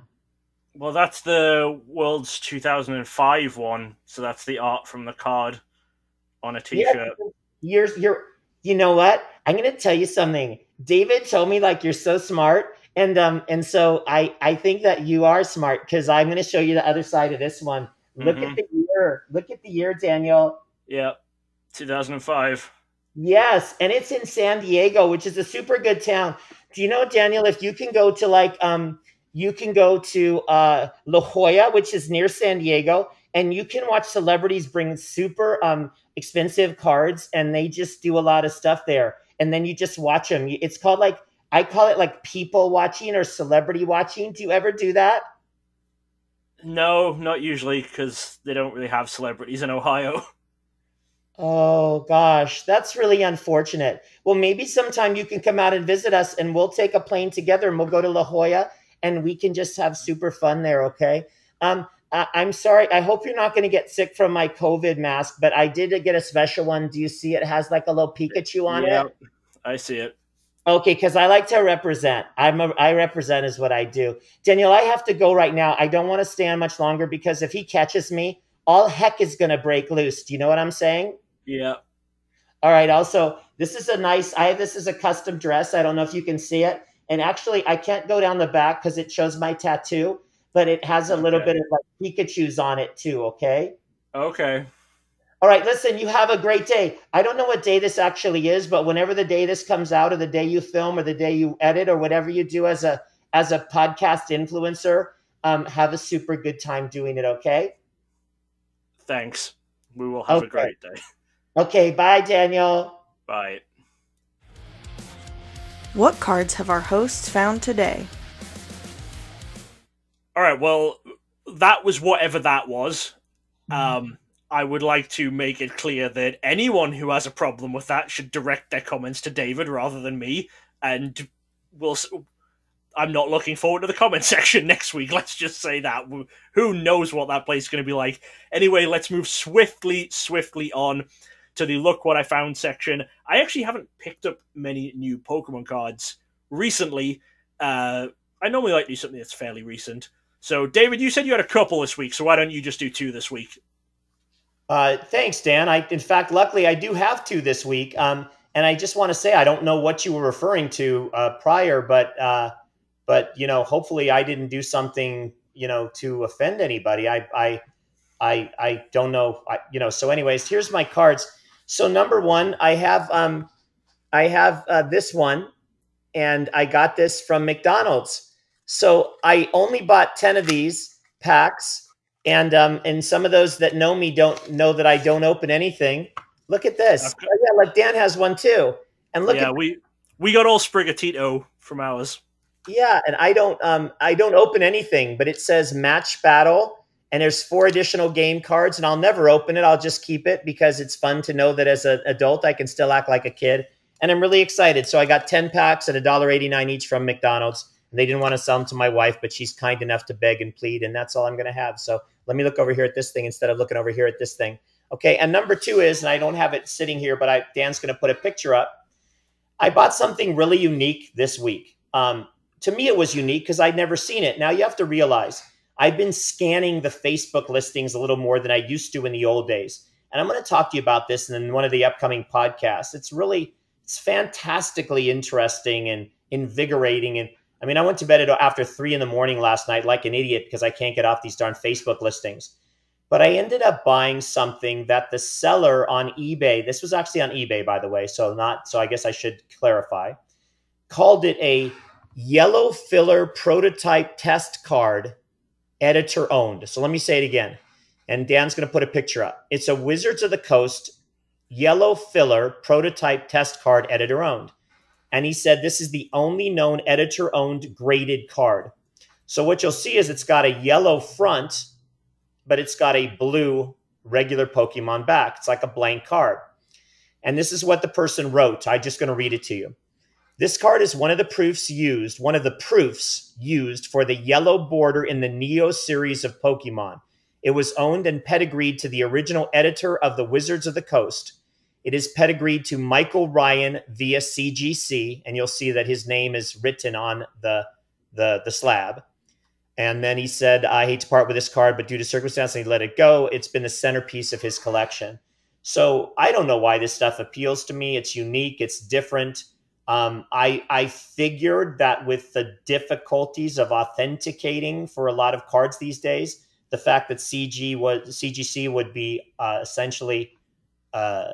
Well, that's the Worlds 2005 one, so that's the art from the card on a Yeah, t-shirt. You're you're you know what? I'm gonna tell you something. David told me like you're so smart. And um and so I I think that you are smart because I'm gonna show you the other side of this one. Look at Mhm. the year. Look at the year, Daniel. Yeah, 2005. Yes, and it's in San Diego, which is a super good town. Do you know, Daniel, if you can go to like um you can go to uh La Jolla, which is near San Diego, and you can watch celebrities bring super um expensive cards and they just do a lot of stuff there. And then you just watch them. It's called like I call it like people watching or celebrity watching. Do you ever do that? No, not usually, because they don't really have celebrities in Ohio. *laughs* Oh gosh, that's really unfortunate. Well, maybe sometime you can come out and visit us and we'll take a plane together and we'll go to La Jolla and we can just have super fun there, okay? Um, I- I'm sorry. I hope you're not going to get sick from my COVID mask, but I did get a special one. Do you see it has like a little Pikachu on Yeah, it? I see it. Okay, because I like to represent. I'm a, I represent is what I do. Daniel, I have to go right now. I don't want to stand much longer because if he catches me, all heck is going to break loose. Do you know what I'm saying? Yeah. All right. Also, this is a nice. I this is a custom dress. I don't know if you can see it. And actually, I can't go down the back because it shows my tattoo, but it has a little Okay. bit of like Pikachu's on it too. Okay. Okay. All right. Listen, you have a great day. I don't know what day this actually is, but whenever the day this comes out, or the day you film, or the day you edit, or whatever you do as a as a podcast influencer, um, have a super good time doing it. Okay. Thanks. We will have Okay. a great day. Okay. Bye, Daniel. Bye. What cards have our hosts found today? All right. Well, that was whatever that was. Um, I would like to make it clear that anyone who has a problem with that should direct their comments to David rather than me, and we'll. I'm not looking forward to the comment *laughs* section next week. Let's just say that. Who- Who knows what that place is going to be like? Anyway, let's move swiftly, swiftly on to the look what I found section. I actually haven't picked up many new Pokemon cards recently. Uh, I normally like to do something that's fairly recent. So, David, you said you had a couple this week, so why don't you just do two this week? Uh, thanks, Dan. I, in fact, luckily, I do have two this week. Um, and I just want to say, I don't know what you were referring to uh, prior, but uh, but you know, hopefully, I didn't do something you know to offend anybody. I I I I don't know. I, you know. So, anyways, here's my cards. So number one, I have um I have uh, this one, and I got this from McDonald's. So I only bought ten of these packs, and um and some of those that know me don't know that I don't open anything. Look at this. Oh, yeah, like Dan has one too. And look yeah, at we we got all Sprigatito from ours. Yeah, and I don't um I don't open anything, but it says match battle and there's four additional game cards and I'll never open it. I'll just keep it because it's fun to know that as an adult I can still act like a kid. And I'm really excited. So I got 10 packs at $1.89 each from McDonald's. And they didn't want to sell them to my wife, but she's kind enough to beg and plead, and that's all I'm going to have. So let me look over here at this thing instead of looking over here at this thing. Okay, and number two is, and I don't have it sitting here, but I, Dan's going to put a picture up. I bought something really unique this week. Um, to me, it was unique because I'd never seen it. Now you have to realize I've been scanning the Facebook listings a little more than I used to in the old days, and I'm going to talk to you about this in one of the upcoming podcasts. It's really, it's fantastically interesting and invigorating. And I mean, I went to bed at after three in the morning last night like an idiot because I can't get off these darn Facebook listings. But I ended up buying something that the seller on eBay, this was actually on eBay, by the way, so not, so I guess I should clarify, called it a yellow filler prototype test card editor owned. So let me say it again. And Dan's going to put a picture up. It's a Wizards of the Coast yellow filler prototype test card editor owned. And he said this is the only known editor owned graded card. So what you'll see is it's got a yellow front but it's got a blue regular Pokemon back. It's like a blank card. And this is what the person wrote. I'm just going to read it to you. This card is one of the proofs used, one of the proofs used for the yellow border in the Neo series of Pokemon. It was owned and pedigreed to the original editor of the Wizards of the Coast. It is pedigreed to Michael Ryan via CGC, and you'll see that his name is written on the the, the slab. And then he said, I hate to part with this card, but due to circumstance, he let it go. It's been the centerpiece of his collection. So I don't know why this stuff appeals to me. It's unique, it's different. Um, I I figured that with the difficulties of authenticating for a lot of cards these days, the fact that CG was CGC would be uh, essentially uh,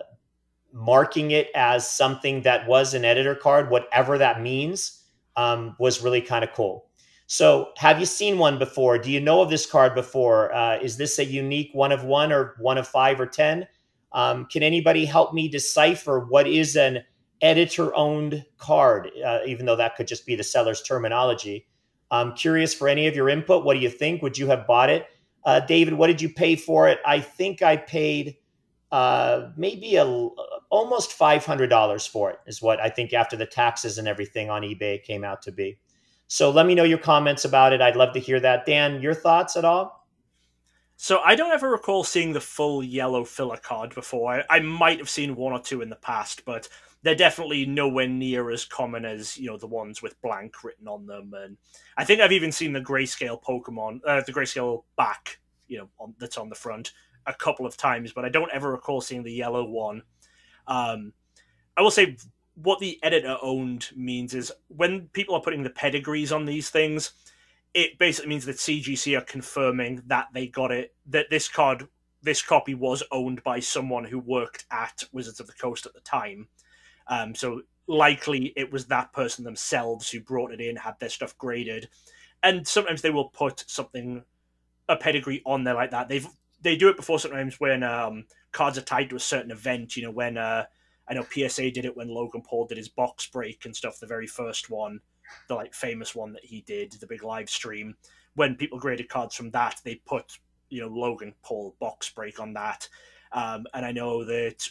marking it as something that was an editor card, whatever that means, um, was really kind of cool. So, have you seen one before? Do you know of this card before? Uh, is this a unique one of one or one of five or 10? Um, can anybody help me decipher what is an editor owned card, uh, even though that could just be the seller's terminology? I'm curious for any of your input. What do you think? Would you have bought it? Uh, David, what did you pay for it? I think I paid uh, maybe a almost $500 for it, is what I think after the taxes and everything on eBay came out to be. So let me know your comments about it. I'd love to hear that. Dan, your thoughts at all? So I don't ever recall seeing the full yellow filler card before. I, I might have seen one or two in the past, but they're definitely nowhere near as common as you know the ones with blank written on them. And I think I've even seen the grayscale Pokemon, uh, the grayscale back, you know, on, that's on the front a couple of times, but I don't ever recall seeing the yellow one. Um, I will say what the editor owned means is when people are putting the pedigrees on these things, it basically means that CGC are confirming that they got it, that this card, this copy was owned by someone who worked at Wizards of the Coast at the time. Um, so likely it was that person themselves who brought it in, had their stuff graded. And sometimes they will put something, a pedigree on there like that. They've they do it before sometimes when um, cards are tied to a certain event. You know when uh, I know PSA did it when Logan Paul did his box break and stuff, the very first one, the like famous one that he did, the big live stream. When people graded cards from that, they put you know Logan Paul box break on that. Um, and I know that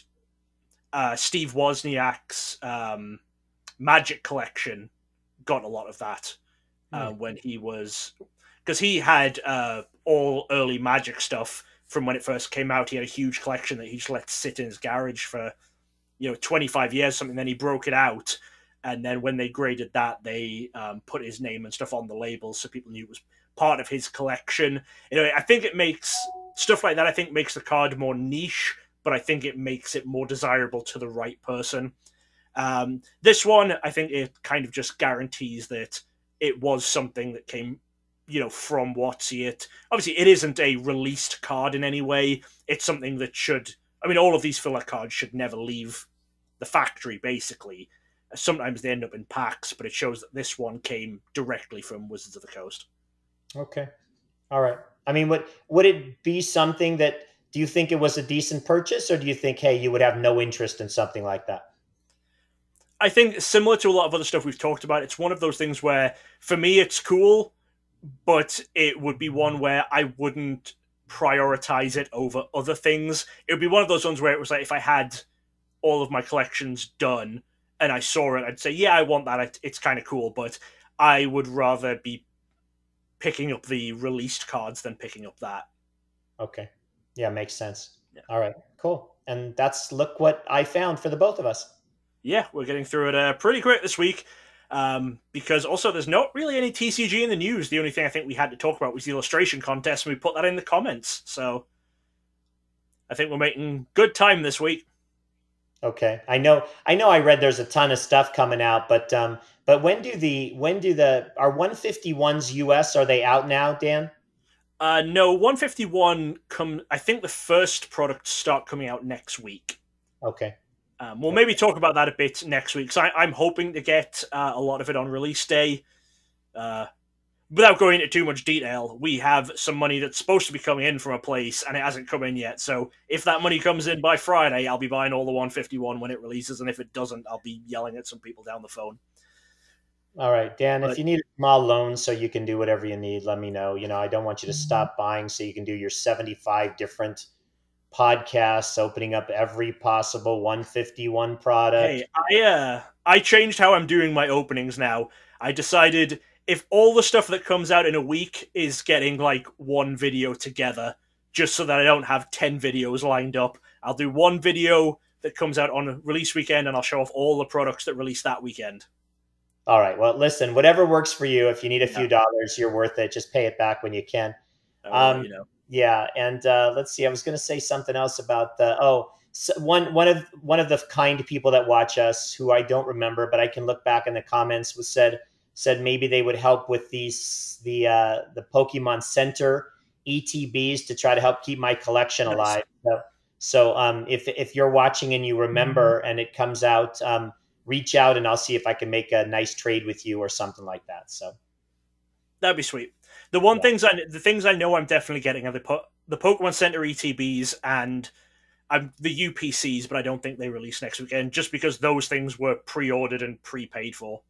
uh, Steve Wozniak's um, Magic collection got a lot of that uh, mm. when he was because he had uh, all early Magic stuff from when it first came out. He had a huge collection that he just let sit in his garage for you know 25 years something then he broke it out and then when they graded that they um, put his name and stuff on the label so people knew it was part of his collection anyway i think it makes stuff like that i think makes the card more niche but i think it makes it more desirable to the right person um, this one i think it kind of just guarantees that it was something that came, you know, from WotC. It obviously it isn't a released card in any way. It's something that should. I mean, all of these filler cards should never leave the factory. Basically, sometimes they end up in packs, but it shows that this one came directly from Wizards of the Coast. Okay, all right. I mean, would would it be something that? Do you think it was a decent purchase, or do you think, hey, you would have no interest in something like that? I think similar to a lot of other stuff we've talked about, it's one of those things where for me it's cool, but it would be one where I wouldn't prioritize it over other things. It would be one of those ones where it was like if I had all of my collections done and I saw it, I'd say, yeah, I want that. It's kind of cool, but I would rather be picking up the released cards than picking up that. Okay. Yeah, makes sense. Yeah. All right, cool. And that's look what I found for the both of us yeah, we're getting through it uh, pretty quick this week. Um, because also there's not really any TCG in the news. The only thing I think we had to talk about was the illustration contest, and we put that in the comments. So I think we're making good time this week. Okay, I know. I know. I read there's a ton of stuff coming out, but um, but when do the when do the are 151s US? Are they out now, Dan? Uh, no, 151 come. I think the first products start coming out next week. Okay. Um, we'll maybe talk about that a bit next week. So I, am hoping to get uh, a lot of it on release day. Uh, without going into too much detail, we have some money that's supposed to be coming in from a place, and it hasn't come in yet. So if that money comes in by Friday, I'll be buying all the 151 when it releases, and if it doesn't, I'll be yelling at some people down the phone. All right, Dan. But, if you need a small loan so you can do whatever you need, let me know. You know, I don't want you to mm-hmm. stop buying so you can do your 75 different podcasts, opening up every possible 151 product. Hey, I uh, I changed how I'm doing my openings now. I decided if all the stuff that comes out in a week is getting like one video together, just so that I don't have 10 videos lined up, I'll do one video that comes out on release weekend and I'll show off all the products that release that weekend. All right. Well, listen, whatever works for you. If you need a few yeah. dollars, you're worth it. Just pay it back when you can. um, you know. Yeah, and uh, let's see. I was going to say something else about the oh so one one of one of the kind people that watch us who I don't remember, but I can look back in the comments was said said maybe they would help with these the uh, the Pokemon Center ETBs to try to help keep my collection alive. So, so um, if if you're watching and you remember mm-hmm. and it comes out, um, reach out and I'll see if I can make a nice trade with you or something like that. So that'd be sweet. The one yeah. things I the things I know I'm definitely getting are the po- the Pokemon Center ETBs and um, the UPCs, but I don't think they release next weekend just because those things were pre-ordered and prepaid for.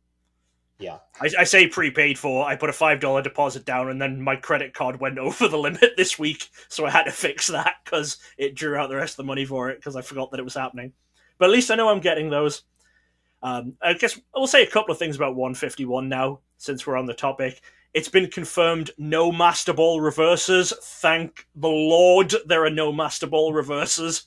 Yeah, I, I say prepaid for. I put a five dollar deposit down, and then my credit card went *laughs* over the limit this week, so I had to fix that because it drew out the rest of the money for it because I forgot that it was happening. But at least I know I'm getting those. Um, I guess I'll say a couple of things about 151 now, since we're on the topic. It's been confirmed no Master Ball reverses. Thank the Lord there are no Master Ball reverses.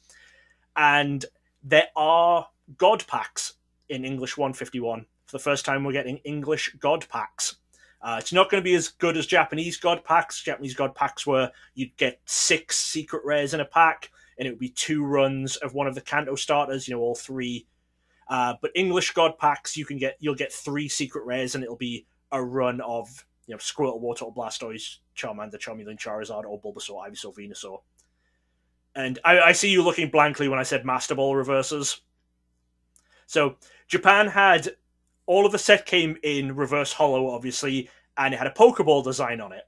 And there are God packs in English 151. For the first time, we're getting English God packs. Uh, it's not going to be as good as Japanese God packs. Japanese God packs were you'd get six secret rares in a pack, and it would be two runs of one of the Kanto starters. You know, all three. Uh, but English God packs, you can get you'll get three secret rares, and it'll be a run of you know, Squirtle, Wartortle, Blastoise, Charmander, Charmeleon, Charizard, or Bulbasaur, Ivysaur, Venusaur. And I, I see you looking blankly when I said Master Ball reverses. So Japan had all of the set came in reverse holo, obviously, and it had a Pokeball design on it.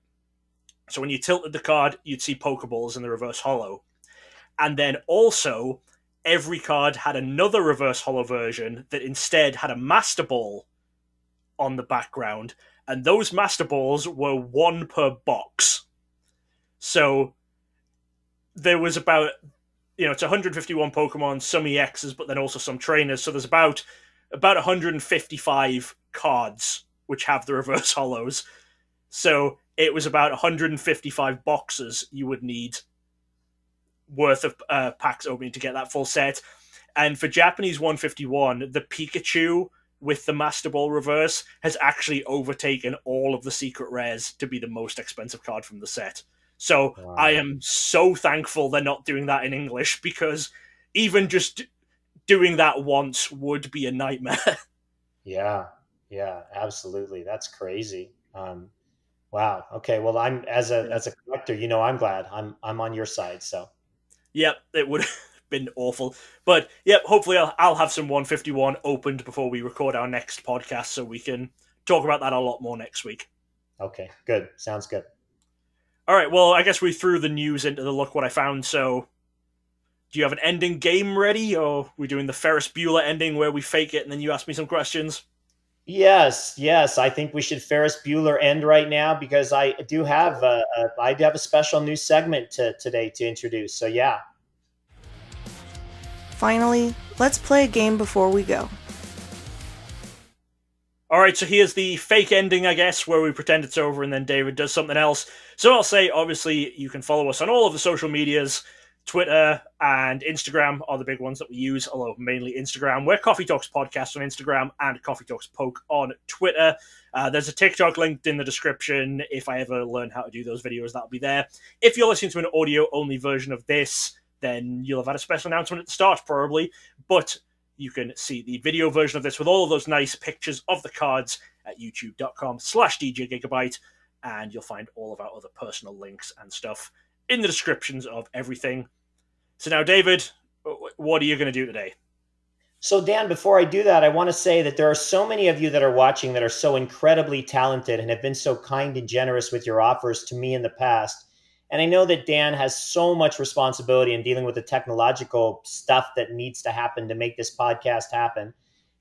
So when you tilted the card, you'd see Pokeballs in the reverse holo. And then also, every card had another reverse holo version that instead had a Master Ball on the background and those Master Balls were one per box. So there was about, you know, it's 151 Pokemon, some EXs, but then also some trainers. So there's about about 155 cards which have the reverse *laughs* holos. So it was about 155 boxes you would need worth of uh, packs opening to get that full set. And for Japanese 151, the Pikachu with the Master Ball reverse has actually overtaken all of the secret rares to be the most expensive card from the set. So wow. I am so thankful they're not doing that in English because even just doing that once would be a nightmare. *laughs* yeah. Yeah, absolutely. That's crazy. Um, wow. Okay. Well, I'm as a as a collector, you know, I'm glad I'm I'm on your side. So. Yep, it would *laughs* have been awful, but yep. Hopefully, I'll I'll have some 151 opened before we record our next podcast, so we can talk about that a lot more next week. Okay. Good. Sounds good. All right. Well, I guess we threw the news into the look what I found. So, do you have an ending game ready, or are we doing the Ferris Bueller ending where we fake it and then you ask me some questions? Yes, yes. I think we should Ferris Bueller end right now because I do have a, a I do have a special new segment to, today to introduce. So yeah. Finally, let's play a game before we go. All right, so here's the fake ending, I guess, where we pretend it's over and then David does something else. So I'll say, obviously, you can follow us on all of the social medias. Twitter and Instagram are the big ones that we use, although mainly Instagram. We're Koffee Talks Podcast on Instagram and Koffee Talks Poke on Twitter. Uh, there's a TikTok linked in the description. If I ever learn how to do those videos, that'll be there. If you're listening to an audio only version of this, then you'll have had a special announcement at the start, probably. But you can see the video version of this with all of those nice pictures of the cards at youtube.com slash DJ Gigabyte, and you'll find all of our other personal links and stuff in the descriptions of everything. So now, David, what are you going to do today? So, Dan, before I do that, I want to say that there are so many of you that are watching that are so incredibly talented and have been so kind and generous with your offers to me in the past. And I know that Dan has so much responsibility in dealing with the technological stuff that needs to happen to make this podcast happen.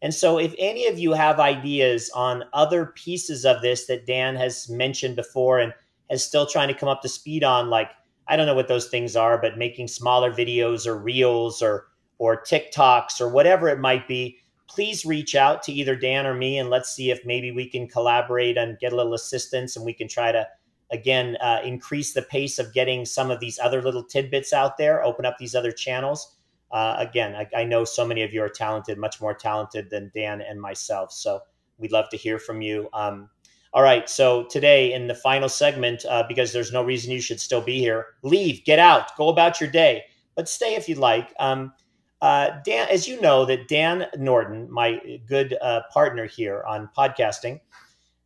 And so, if any of you have ideas on other pieces of this that Dan has mentioned before and is still trying to come up to speed on, like, I don't know what those things are, but making smaller videos or reels or or TikToks or whatever it might be, please reach out to either Dan or me and let's see if maybe we can collaborate and get a little assistance and we can try to again uh, increase the pace of getting some of these other little tidbits out there open up these other channels. Uh, again I, I, know so many of you are talented much more talented than dan and myself. So we'd love to hear from you. Um, all right so today in the final segment uh, because there's no reason you should still be here leave get out go about your day but stay if you'd like um, uh, dan as you know that dan norton my good uh, partner here on podcasting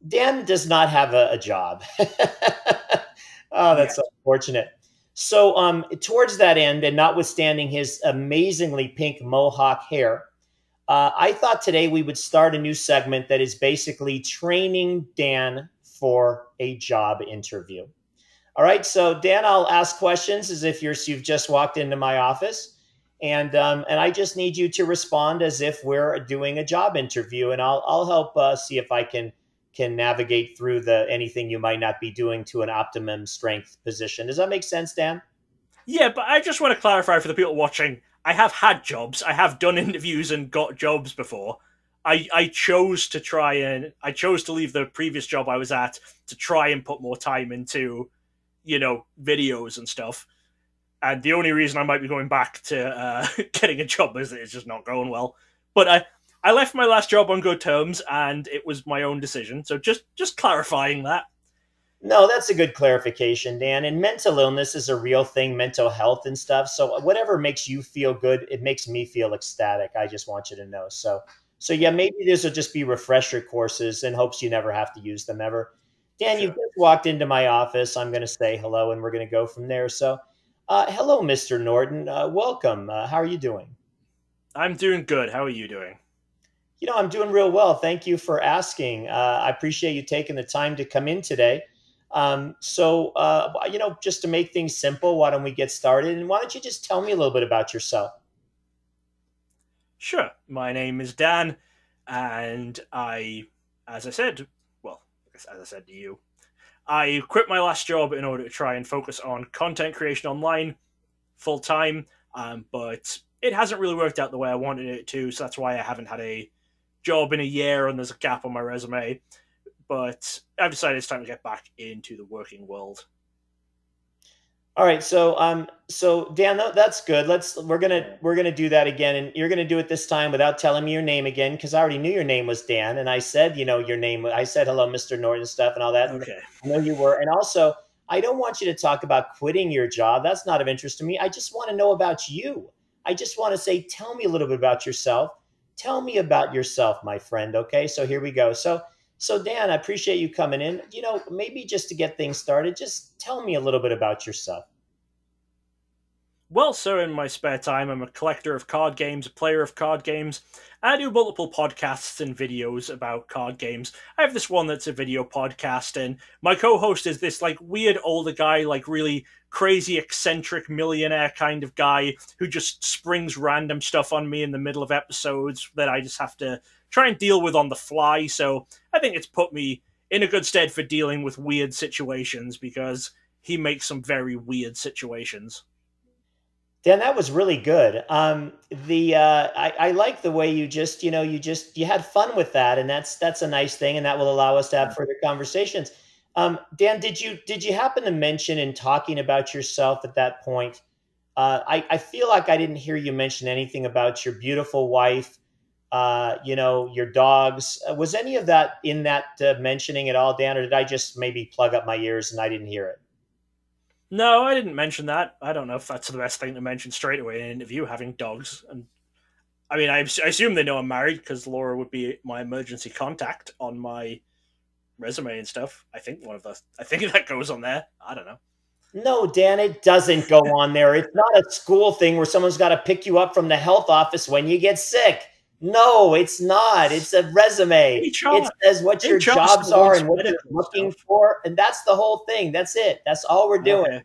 Dan does not have a, a job. *laughs* oh, that's yeah. so unfortunate. So, um, towards that end, and notwithstanding his amazingly pink mohawk hair, uh, I thought today we would start a new segment that is basically training Dan for a job interview. All right, so Dan, I'll ask questions as if you're you've just walked into my office, and um, and I just need you to respond as if we're doing a job interview, and I'll I'll help uh, see if I can can navigate through the anything you might not be doing to an optimum strength position. Does that make sense, Dan? Yeah, but I just want to clarify for the people watching. I have had jobs. I have done *laughs* interviews and got jobs before. I, I chose to try and I chose to leave the previous job I was at to try and put more time into, you know, videos and stuff. And the only reason I might be going back to uh, *laughs* getting a job is that it's just not going well. But I, I left my last job on good terms, and it was my own decision. So just just clarifying that. No, that's a good clarification, Dan. And mental illness is a real thing, mental health and stuff. So whatever makes you feel good, it makes me feel ecstatic. I just want you to know. So so yeah, maybe this will just be refresher courses in hopes you never have to use them ever. Dan, sure. you just walked into my office. I'm going to say hello, and we're going to go from there. So, uh, hello, Mr. Norton. Uh, welcome. Uh, how are you doing? I'm doing good. How are you doing? You know, I'm doing real well. Thank you for asking. Uh, I appreciate you taking the time to come in today. Um, so, uh, you know, just to make things simple, why don't we get started? And why don't you just tell me a little bit about yourself? Sure. My name is Dan, and I, as I said, well, as I said to you, I quit my last job in order to try and focus on content creation online full time, um, but it hasn't really worked out the way I wanted it to, so that's why I haven't had a job in a year and there's a gap on my resume. But I've decided it's time to get back into the working world. All right, so um, so Dan, that's good. Let's we're gonna we're gonna do that again, and you're gonna do it this time without telling me your name again, because I already knew your name was Dan, and I said you know your name. I said hello, Mr. Norton, stuff, and all that. Okay, I know you were, and also I don't want you to talk about quitting your job. That's not of interest to me. I just want to know about you. I just want to say, tell me a little bit about yourself tell me about yourself, my friend. Okay, so here we go. So, so Dan, I appreciate you coming in. You know, maybe just to get things started, just tell me a little bit about yourself. Well, sir, in my spare time, I'm a collector of card games, a player of card games. I do multiple podcasts and videos about card games. I have this one that's a video podcast, and my co host is this like weird older guy, like really crazy, eccentric millionaire kind of guy who just springs random stuff on me in the middle of episodes that I just have to try and deal with on the fly. So I think it's put me in a good stead for dealing with weird situations because he makes some very weird situations. Dan, that was really good. Um, the uh, I, I like the way you just you know you just you had fun with that, and that's that's a nice thing, and that will allow us to have further conversations. Um, Dan, did you did you happen to mention in talking about yourself at that point? Uh, I, I feel like I didn't hear you mention anything about your beautiful wife, uh, you know, your dogs. Uh, was any of that in that uh, mentioning at all, Dan, or did I just maybe plug up my ears and I didn't hear it? No, I didn't mention that. I don't know if that's the best thing to mention straight away in an interview, having dogs. And I mean, I, I assume they know I'm married because Laura would be my emergency contact on my resume and stuff. I think one of the, I think *laughs* that goes on there. I don't know. No, Dan, it doesn't go on there. It's not a school thing where someone's got to pick you up from the health office when you get sick. No, it's not. It's a resume. It says what your jobs are and what you're looking stuff. for, and that's the whole thing. That's it. That's all we're doing. Okay.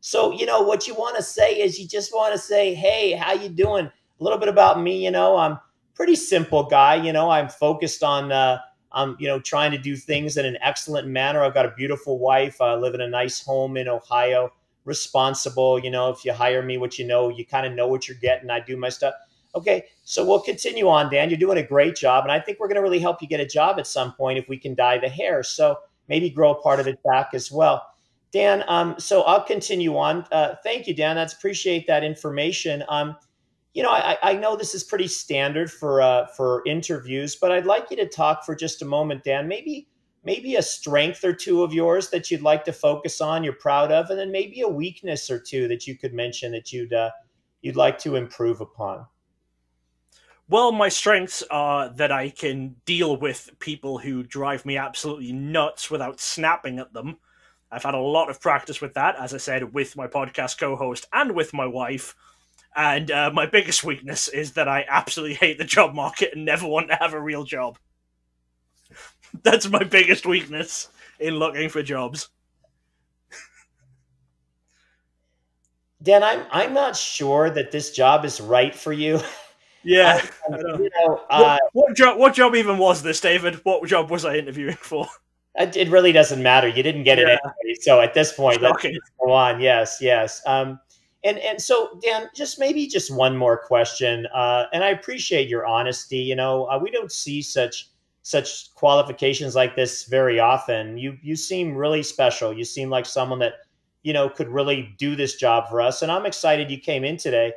So, you know, what you want to say is you just want to say, "Hey, how you doing?" A little bit about me, you know, I'm pretty simple guy, you know, I'm focused on uh I'm, you know, trying to do things in an excellent manner. I've got a beautiful wife. I live in a nice home in Ohio. Responsible, you know, if you hire me, what you know, you kind of know what you're getting. I do my stuff. Okay, so we'll continue on, Dan. You're doing a great job, and I think we're going to really help you get a job at some point if we can dye the hair. So maybe grow a part of it back as well. Dan, um, so I'll continue on. Uh, thank you, Dan. That's appreciate that information. Um, you know, I, I know this is pretty standard for uh, for interviews, but I'd like you to talk for just a moment, Dan. Maybe maybe a strength or two of yours that you'd like to focus on, you're proud of, and then maybe a weakness or two that you could mention that you'd uh, you'd like to improve upon. Well, my strengths are that I can deal with people who drive me absolutely nuts without snapping at them. I've had a lot of practice with that, as I said, with my podcast co host and with my wife. And uh, my biggest weakness is that I absolutely hate the job market and never want to have a real job. *laughs* That's my biggest weakness in looking for jobs. Dan, I'm I'm not sure that this job is right for you. *laughs* Yeah. You know, uh, what, what, job? What job even was this, David? What job was I interviewing for? It really doesn't matter. You didn't get it anyway. So at this point, let's go on. Yes, yes. Um, and and so Dan, just maybe just one more question. Uh, and I appreciate your honesty. You know, uh, we don't see such such qualifications like this very often. You you seem really special. You seem like someone that you know could really do this job for us. And I'm excited you came in today.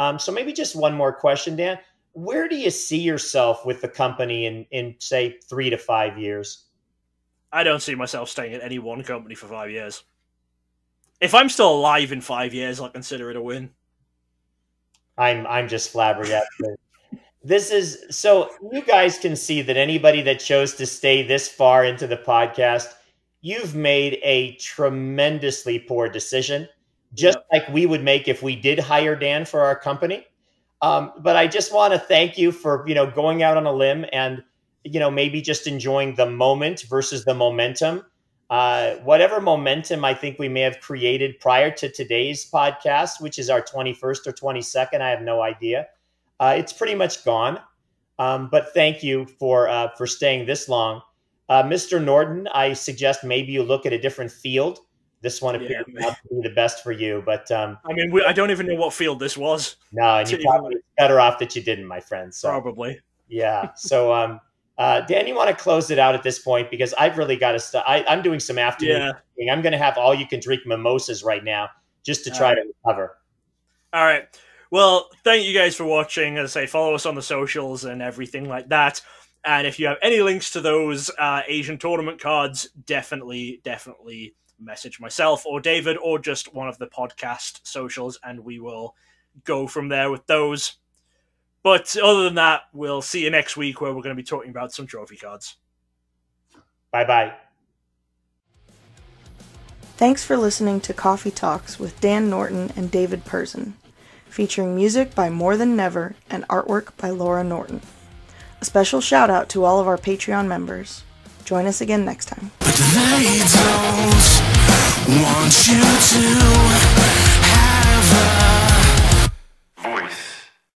Um, so maybe just one more question, Dan. Where do you see yourself with the company in, in say three to five years? I don't see myself staying at any one company for five years. If I'm still alive in five years, I'll consider it a win. I'm I'm just flabbergasted. *laughs* this is so you guys can see that anybody that chose to stay this far into the podcast, you've made a tremendously poor decision just yep. like we would make if we did hire Dan for our company. Um, but I just want to thank you for you know going out on a limb and you know maybe just enjoying the moment versus the momentum. Uh, whatever momentum I think we may have created prior to today's podcast, which is our 21st or 22nd, I have no idea. Uh, it's pretty much gone. Um, but thank you for uh, for staying this long, uh, Mr. Norton. I suggest maybe you look at a different field this one appears yeah, not to be the best for you, but um, I mean, we, I don't even know what field this was. No, and you *laughs* probably better off that you didn't, my friend. So, probably. Yeah. So, um, uh, Dan, you want to close it out at this point because I've really got to start. I'm doing some afternoon. Yeah. I'm going to have all you can drink mimosas right now just to try to recover. All right. Well, thank you guys for watching. As I say, follow us on the socials and everything like that. And if you have any links to those uh, Asian tournament cards, definitely, definitely message myself or David or just one of the podcast socials, and we will go from there with those. But other than that, we'll see you next week where we're going to be talking about some trophy cards. Bye bye. Thanks for listening to Koffee Talks with Dan Norton and David Persin, featuring music by More Than Never and artwork by Laura Norton. A special shout out to all of our Patreon members. Join us again next time.